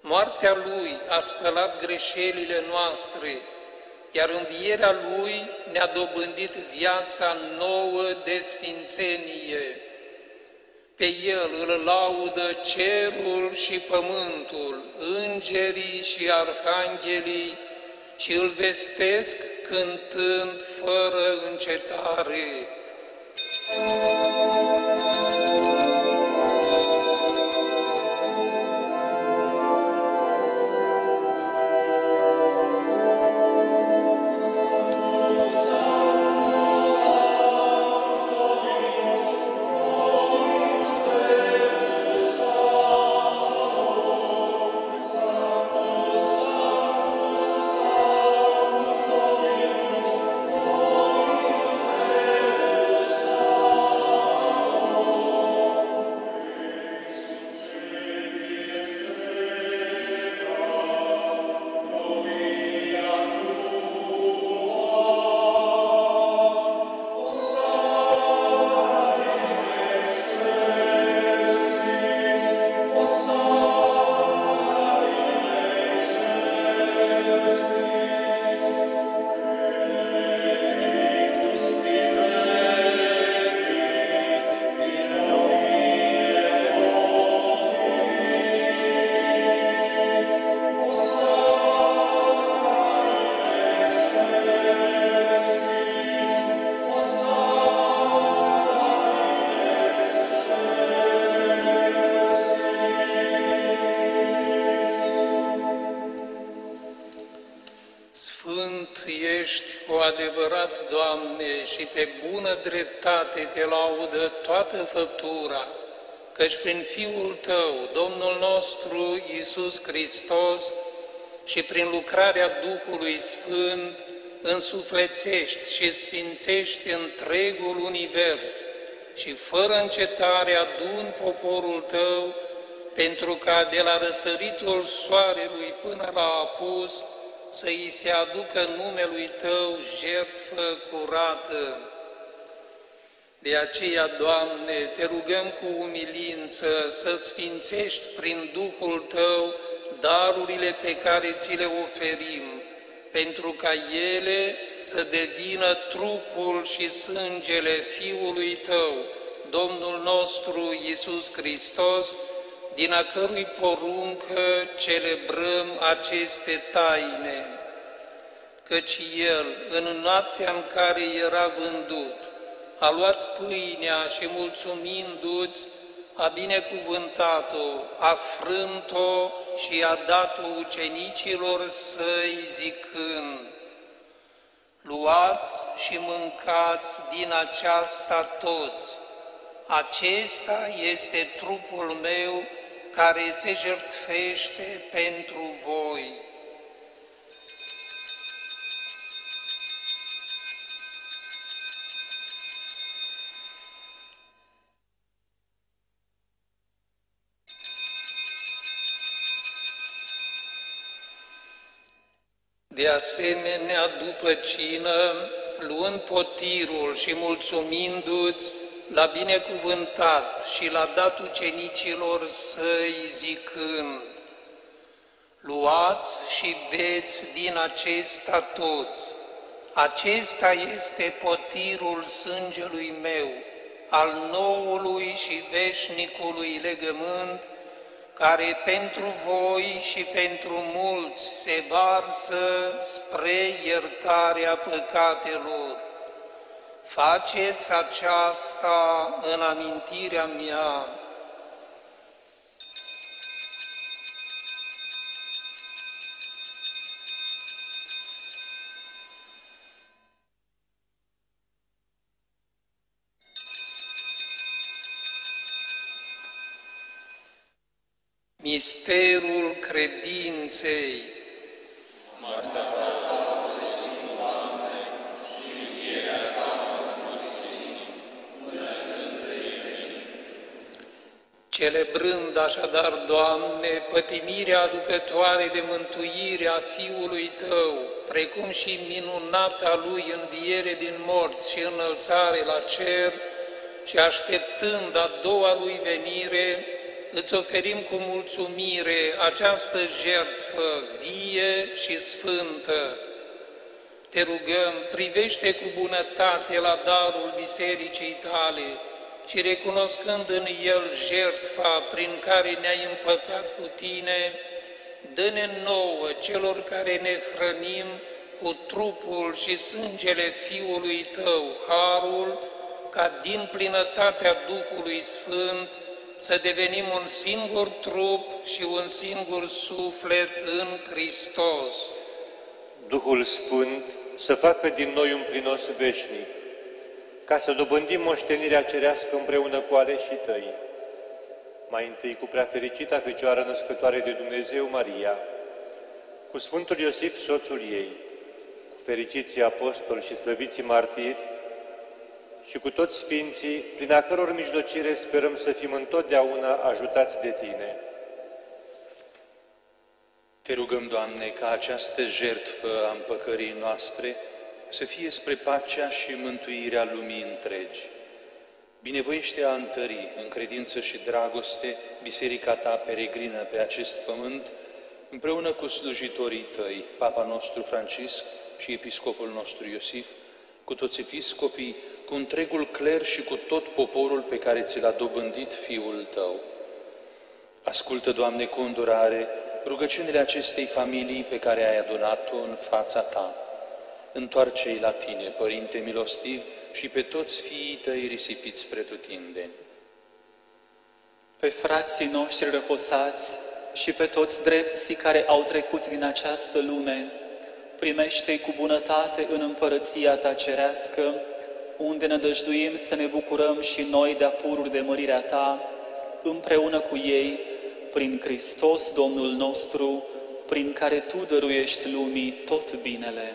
Moartea Lui a spălat greșelile noastre, iar învierea Lui ne-a dobândit viața nouă de sfințenie. Pe El îl laudă cerul și pământul, îngerii și arhanghelii și îl vestesc cântând fără încetare. Thank you. Căci prin Fiul Tău, Domnul nostru Iisus Hristos, și prin lucrarea Duhului Sfânt, însuflețești și sfințești întregul univers și fără încetare adun poporul Tău, pentru ca de la răsăritul soarelui până la apus să îi se aducă numelui Tău jertfă curată. De aceea, Doamne, te rugăm cu umilință să sfințești prin Duhul Tău darurile pe care ți le oferim, pentru ca ele să devină trupul și sângele Fiului Tău, Domnul nostru Iisus Hristos, din a cărui poruncă celebrăm aceste taine, căci El, în noaptea în care era vândut, a luat pâinea și mulțumindu-ți, a binecuvântat-o, a frânt-o și a dat-o ucenicilor săi zicând, Luați și mâncați din aceasta toți, acesta este trupul meu care se jertfește pentru voi. De asemenea, după cină, luând potirul și mulțumindu-ți, l-a binecuvântat și l-a dat ucenicilor săi zicând, Luați și beți din acesta toți, acesta este potirul sângelui meu, al noului și veșnicului legământ, care pentru voi și pentru mulți se varsă spre iertarea păcatelor. Faceți aceasta în amintirea mea. Misterul credinței. Celebrând așadar, Doamne, pătimirea aducătoare de mântuire a Fiului Tău, precum și minunata Lui înviere din morți și înălțare la cer, și așteptând a doua Lui venire, îți oferim cu mulțumire această jertfă vie și sfântă. Te rugăm, privește cu bunătate la darul bisericii tale și recunoscând în el jertfa prin care ne-ai împăcat cu tine, dă-ne nouă celor care ne hrănim cu trupul și sângele Fiului Tău, harul, ca din plinătatea Duhului Sfânt să devenim un singur trup și un singur suflet în Hristos. Duhul Sfânt să facă din noi un plinos veșnic, ca să dobândim moștenirea cerească împreună cu aleșii tăi. Mai întâi cu prea fericita Fecioară născătoare de Dumnezeu Maria, cu Sfântul Iosif, soțul ei, cu fericiții apostoli și slăviții martiri, și cu toți Sfinții, prin a căror mijlocire sperăm să fim întotdeauna ajutați de Tine. Te rugăm, Doamne, ca această jertfă a împăcării noastre să fie spre pacea și mântuirea lumii întregi. Binevoiește a întări în credință și dragoste Biserica Ta peregrină pe acest pământ, împreună cu slujitorii Tăi, Papa nostru Francisc și Episcopul nostru Iosif, cu toți episcopii, cu întregul cler și cu tot poporul pe care ți l-a dobândit Fiul Tău. Ascultă, Doamne, cu îndurare rugăciunile acestei familii pe care ai adunat-o în fața Ta. Întoarce-i la Tine, Părinte milostiv, și pe toți fiii Tăi risipiți spre Tutindeni. Pe frații noștri răposați și pe toți drepții care au trecut din această lume, primește cu bunătate în împărăția ta cerească, unde ne dăjduim să ne bucurăm și noi de apururi de mărirea ta, împreună cu ei, prin Hristos Domnul nostru, prin care Tu dăruiești lumii tot binele.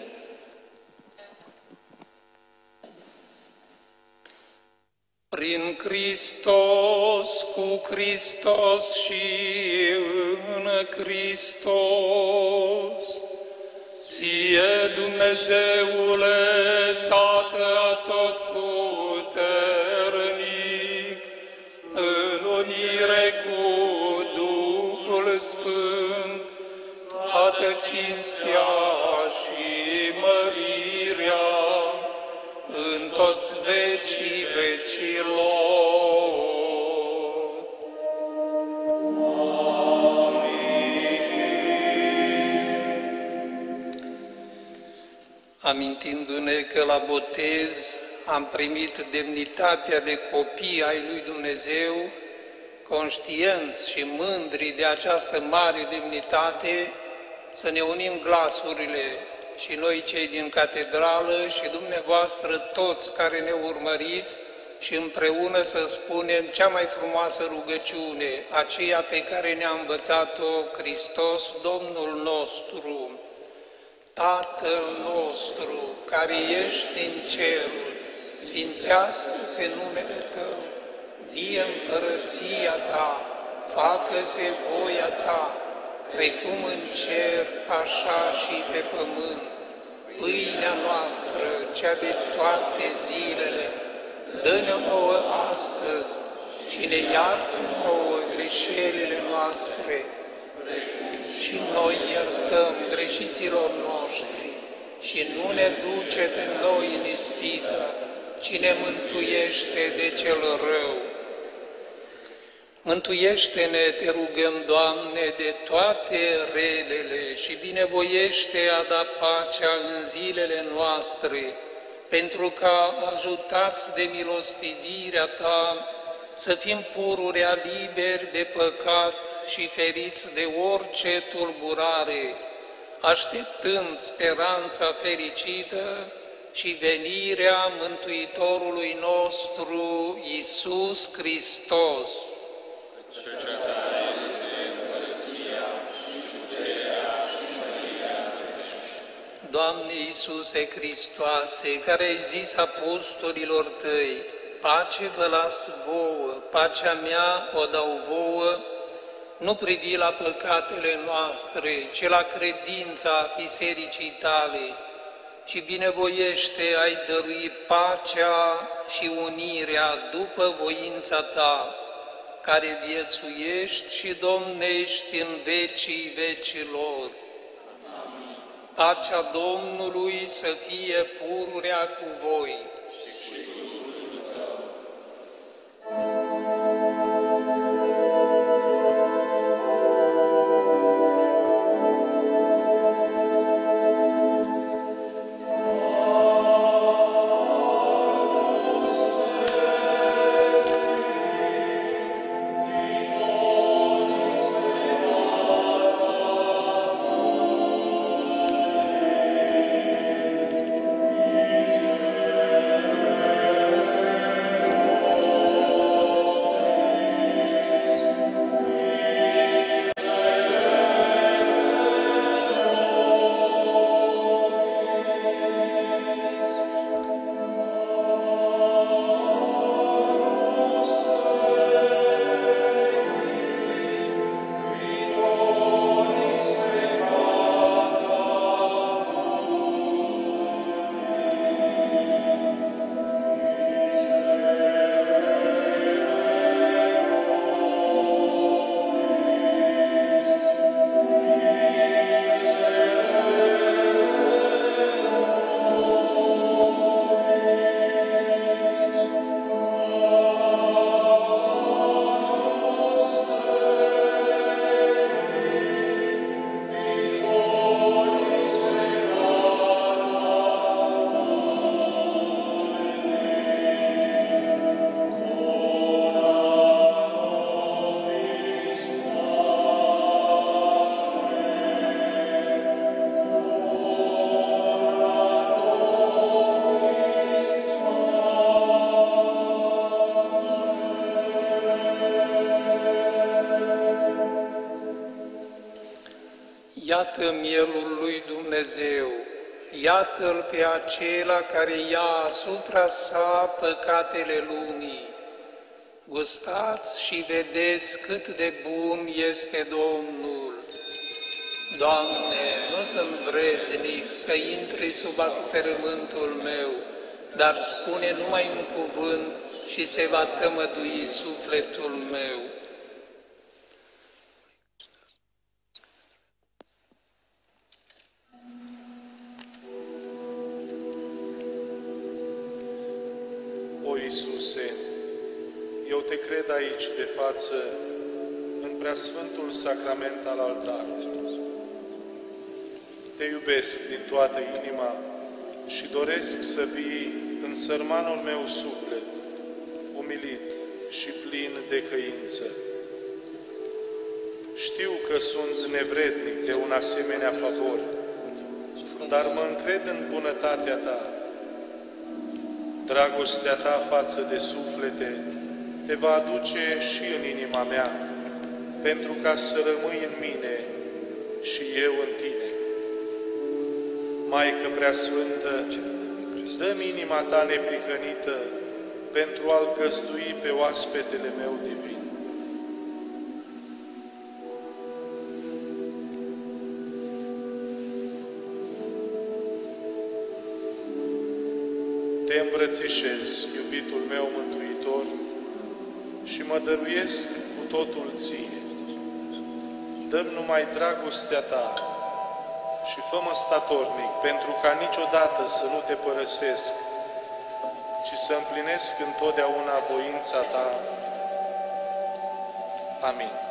Prin Hristos, cu Hristos și în Hristos, Ție, Dumnezeule, Tată tot puternic, în unire cu Duhul Sfânt, toată cinstea și mărirea în toți vecii vecilor. Amintindu-ne că la botez am primit demnitatea de copii ai lui Dumnezeu, conștienți și mândri de această mare demnitate, să ne unim glasurile și noi cei din catedrală și dumneavoastră toți care ne urmăriți și împreună să spunem cea mai frumoasă rugăciune, aceea pe care ne-a învățat-o Hristos, Domnul nostru. Tatăl nostru, care ești în ceruri, sfințească-se numele Tău, vie împărăția Ta, facă-se voia Ta, precum în cer, așa și pe pământ. Pâinea noastră, cea de toate zilele, dă-ne nouă astăzi și ne iartă nouă greșelile noastre, și noi iertăm greșiților noștri și nu ne duce pe noi în ispită, ci ne mântuiește de cel rău. Mântuiește-ne, te rugăm, Doamne, de toate relele și binevoiește a da pacea în zilele noastre, pentru ca, ajutați de milostivirea Ta, să fim pururea liberi de păcat și feriți de orice tulburare, așteptând speranța fericită și venirea Mântuitorului nostru, Isus Hristos. Doamne Iisuse Hristoase, care ai zis apostolilor Tăi, pace vă las vouă, pacea mea o dau vouă, nu privi la păcatele noastre, ci la credința bisericii tale și binevoiește ai dărui pacea și unirea după voința ta, care viețuiești și domnești în vecii vecilor. Pacea Domnului să fie pururea cu voi. Iată-l pe acela care ia asupra sa păcatele lumii. Gustați și vedeți cât de bun este Domnul. Doamne, nu sunt vrednic să intri sub acoperământul meu, dar spune numai un cuvânt și se va tămădui sufletul față în preasfântul sacrament al altarului. Te iubesc din toată inima și doresc să vii în sărmanul meu suflet, umilit și plin de căință. Știu că sunt nevrednic de un asemenea favor, dar mă încred în bunătatea Ta. Dragostea Ta față de suflete te va aduce și în inima mea, pentru ca să rămâi în mine și eu în Tine. Maică Preasfântă, dă-mi inima Ta neprihănită pentru a-L găzdui pe oaspetele meu divin. Te îmbrățișez, iubitul meu mântuitor, și mă dăruiesc cu totul ție. Dăm numai dragostea ta și fă-mă statornic, pentru ca niciodată să nu te părăsesc, ci să împlinesc întotdeauna voința ta. Amin.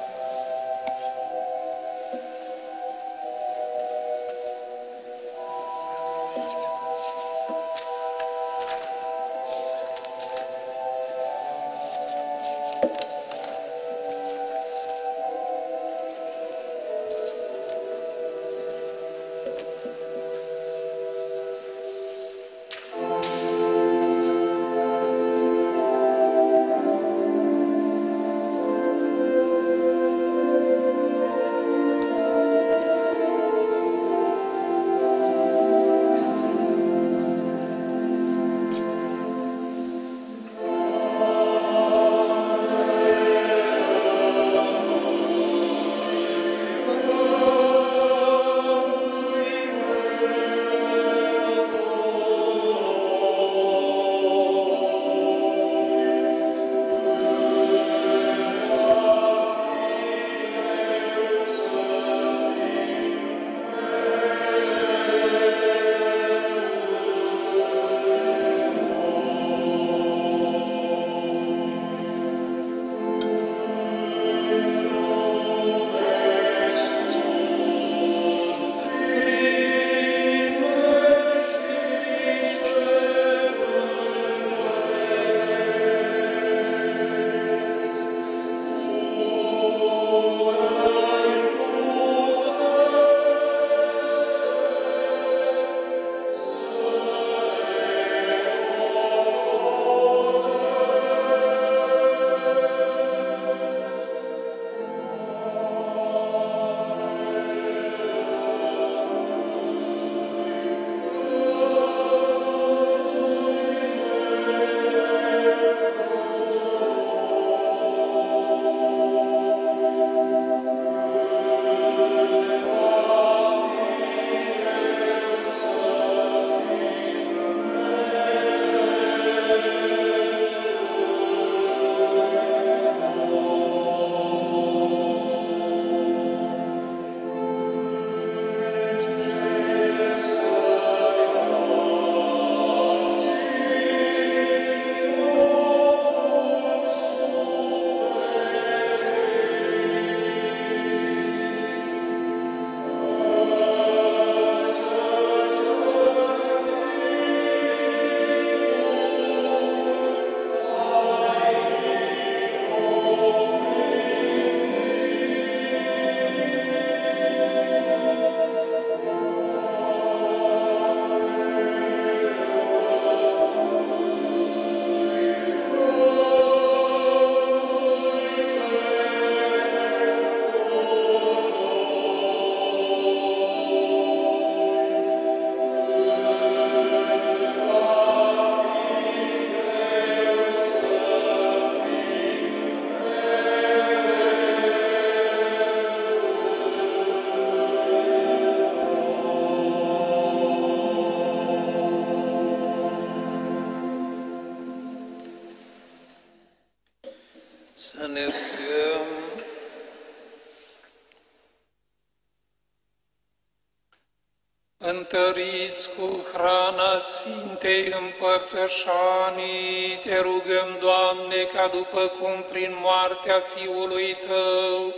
Împărtășanii, te rugăm, Doamne, ca după cum prin moartea Fiului Tău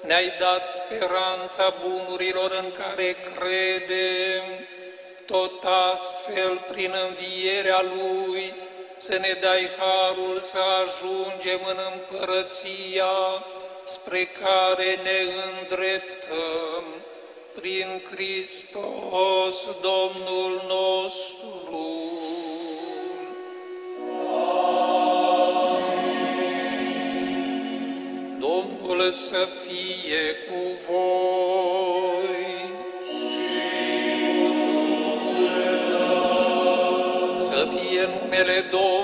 ne-ai dat speranța bunurilor în care credem, tot astfel, prin învierea Lui, să ne dai harul să ajungem în împărăția spre care ne îndreptăm prin Hristos Domnul nostru. Domnul să fie cu voi. Să fie numele Domnului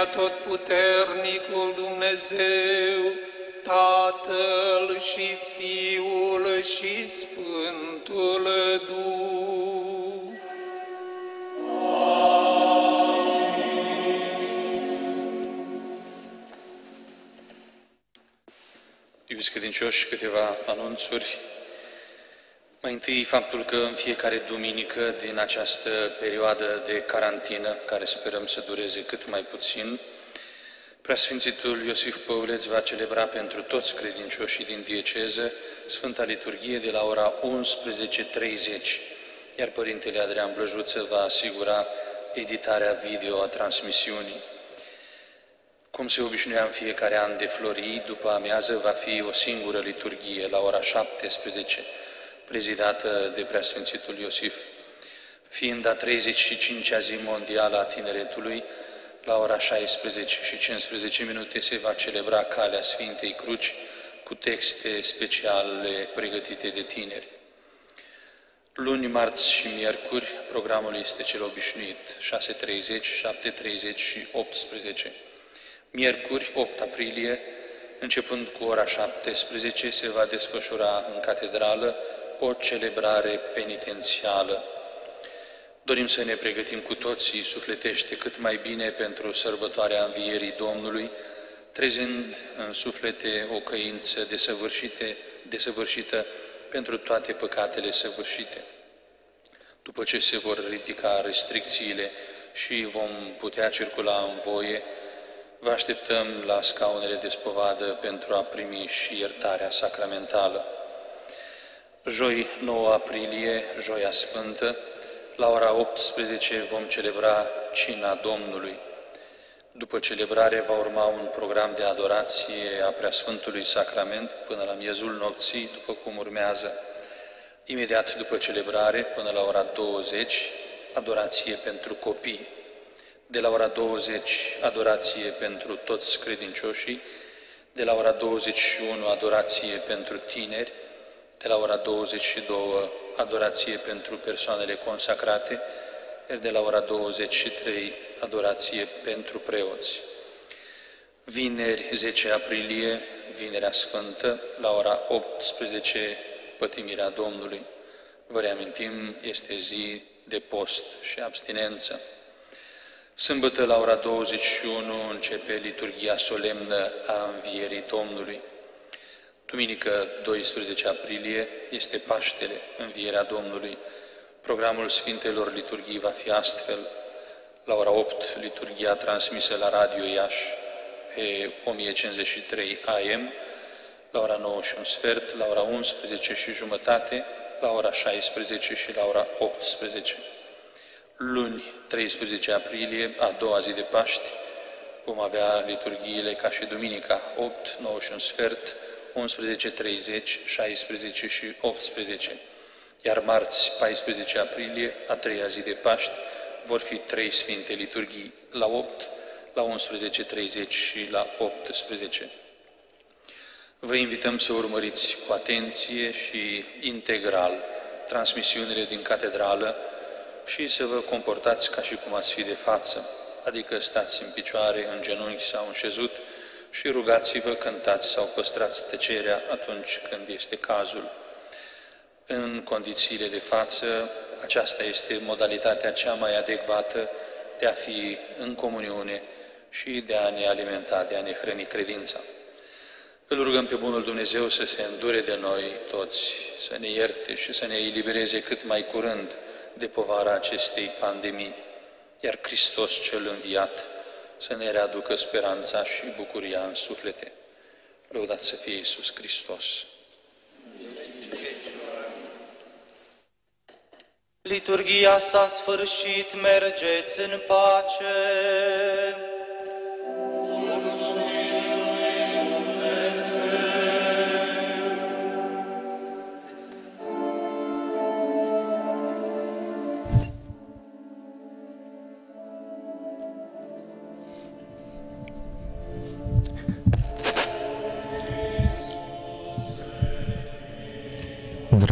atotputernicul Dumnezeu, Tatăl și Fiul și Sfântul Duh. Iubiți credincioși, câteva anunțuri. Mai întâi, faptul că în fiecare duminică din această perioadă de carantină, care sperăm să dureze cât mai puțin, Preasfințitul Iosif Păuleț va celebra pentru toți credincioșii din dieceză Sfânta Liturghie de la ora 11.30, iar Părintele Adrian Blăjuță va asigura editarea video a transmisiunii. Cum se obișnuia în fiecare an de florii, după amiază va fi o singură liturghie la ora 17, prezidată de Preasfințitul Iosif. Fiind a 35-a zi mondială a tineretului, la ora 16 și 15 minute se va celebra Calea Sfintei Cruci cu texte speciale pregătite de tineri. Luni, marți și miercuri, programul este cel obișnuit, 6.30, 7.30 și 18. Miercuri, 8 aprilie, începând cu ora 17, se va desfășura în catedrală o celebrare penitențială. Dorim să ne pregătim cu toții sufletește cât mai bine pentru sărbătoarea Învierii Domnului, trezând în suflete o căință desăvârșite, desăvârșită pentru toate păcatele săvârșite. După ce se vor ridica restricțiile și vom putea circula în voie, Vă așteptăm la scaunele de spovadă pentru a primi și iertarea sacramentală. Joi 9 aprilie, Joia Sfântă, la ora 18 vom celebra Cina Domnului. După celebrare va urma un program de adorație a Preasfântului Sacrament până la miezul nopții, după cum urmează. Imediat după celebrare, până la ora 20, adorație pentru copii de la ora 20 adorație pentru toți credincioșii, de la ora 21 adorație pentru tineri, de la ora 22 adorație pentru persoanele consacrate, iar de la ora 23 adorație pentru preoți. Vineri 10 aprilie, Vinerea Sfântă, la ora 18, Pătimirea Domnului. Vă reamintim, este zi de post și abstinență. Sâmbătă la ora 21 începe liturgia solemnă a Învierii Domnului. Duminică 12 aprilie este Paștele, Învierea Domnului. Programul Sfintelor Liturghii va fi astfel. La ora 8, liturgia transmisă la Radio Iași pe 1053 AM, la ora 9 și un sfert, la ora 11 și jumătate, la ora 16 și la ora 18 luni 13 aprilie, a doua zi de Paști, vom avea liturghiile ca și duminica, 8, 9 și un sfert, 11, 30, 16 și 18. Iar marți, 14 aprilie, a treia zi de Paști, vor fi trei sfinte liturghii, la 8, la 11.30 și la 18. Vă invităm să urmăriți cu atenție și integral transmisiunile din catedrală și să vă comportați ca și cum ați fi de față, adică stați în picioare, în genunchi sau în șezut și rugați-vă, cântați sau păstrați tăcerea atunci când este cazul. În condițiile de față, aceasta este modalitatea cea mai adecvată de a fi în comuniune și de a ne alimenta, de a ne hrăni credința. Îl rugăm pe Bunul Dumnezeu să se îndure de noi toți, să ne ierte și să ne elibereze cât mai curând de povara acestei pandemii, iar Hristos cel înviat să ne readucă speranța și bucuria în suflete. Lăudați să fie Iisus Hristos! Liturgia s-a sfârșit, mergeți în pace.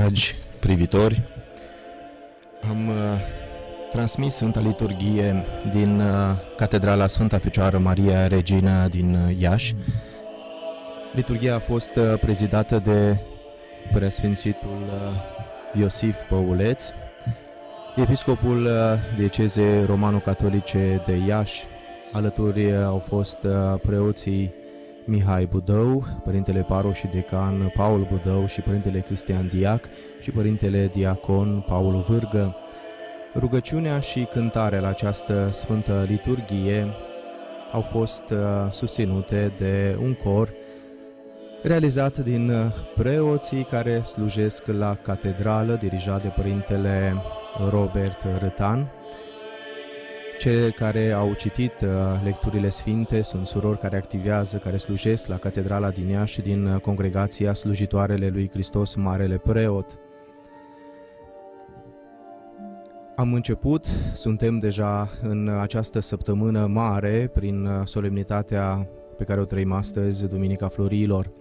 Dragi privitori, am uh, transmis Sfânta Liturghie din uh, Catedrala Sfânta Fecioară Maria Regina din uh, Iași. Liturghia a fost uh, prezidată de preasfințitul uh, Iosif Păuleț, episcopul uh, diecezei romano-catolice de Iași. Alături uh, au fost uh, preoții Mihai Budău, Părintele Paro și Decan Paul Budău și Părintele Cristian Diac și Părintele Diacon Paul Vârgă. Rugăciunea și cântarea la această sfântă liturghie au fost uh, susținute de un cor realizat din uh, preoții care slujesc la catedrală, dirijat de Părintele Robert Rătan. Cei care au citit uh, lecturile sfinte sunt surori care activează, care slujesc la Catedrala din Iași din uh, congregația Slujitoarele lui Hristos Marele Preot. Am început, suntem deja în această săptămână mare prin uh, solemnitatea pe care o trăim astăzi, Duminica Florilor.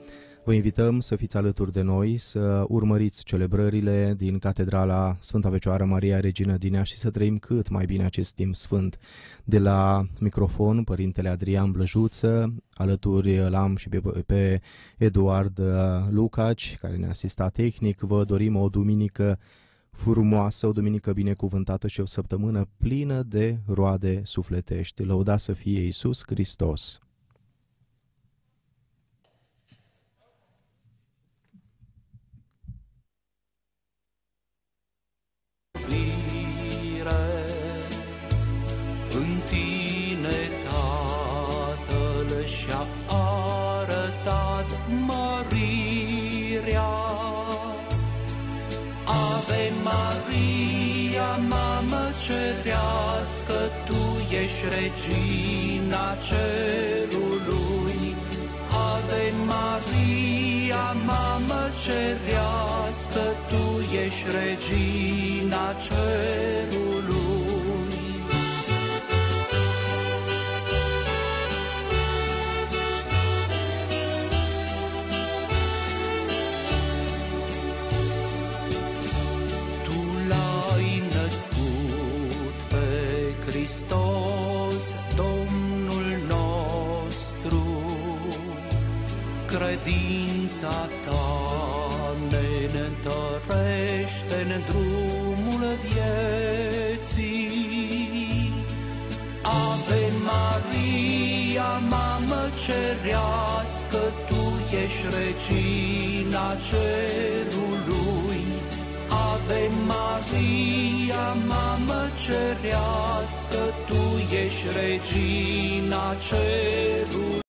Vă invităm să fiți alături de noi, să urmăriți celebrările din Catedrala Sfânta Fecioară Maria Regina din Iași și să trăim cât mai bine acest timp sfânt. De la microfon, Părintele Adrian Blăjuță, alături l-am și pe, pe Eduard uh, Lucaci, care ne asista tehnic. Vă dorim o duminică frumoasă, o duminică binecuvântată și o săptămână plină de roade sufletești. Lăuda să fie Iisus Hristos! Ești regina cerului. Ave Maria, Mamă Cerească, Credința ta ne întărește în drumul vieții. Ave Maria, Mamă Cerească, Tu ești regina cerului. Ave Maria, Mamă Cerească, Tu ești regina cerului.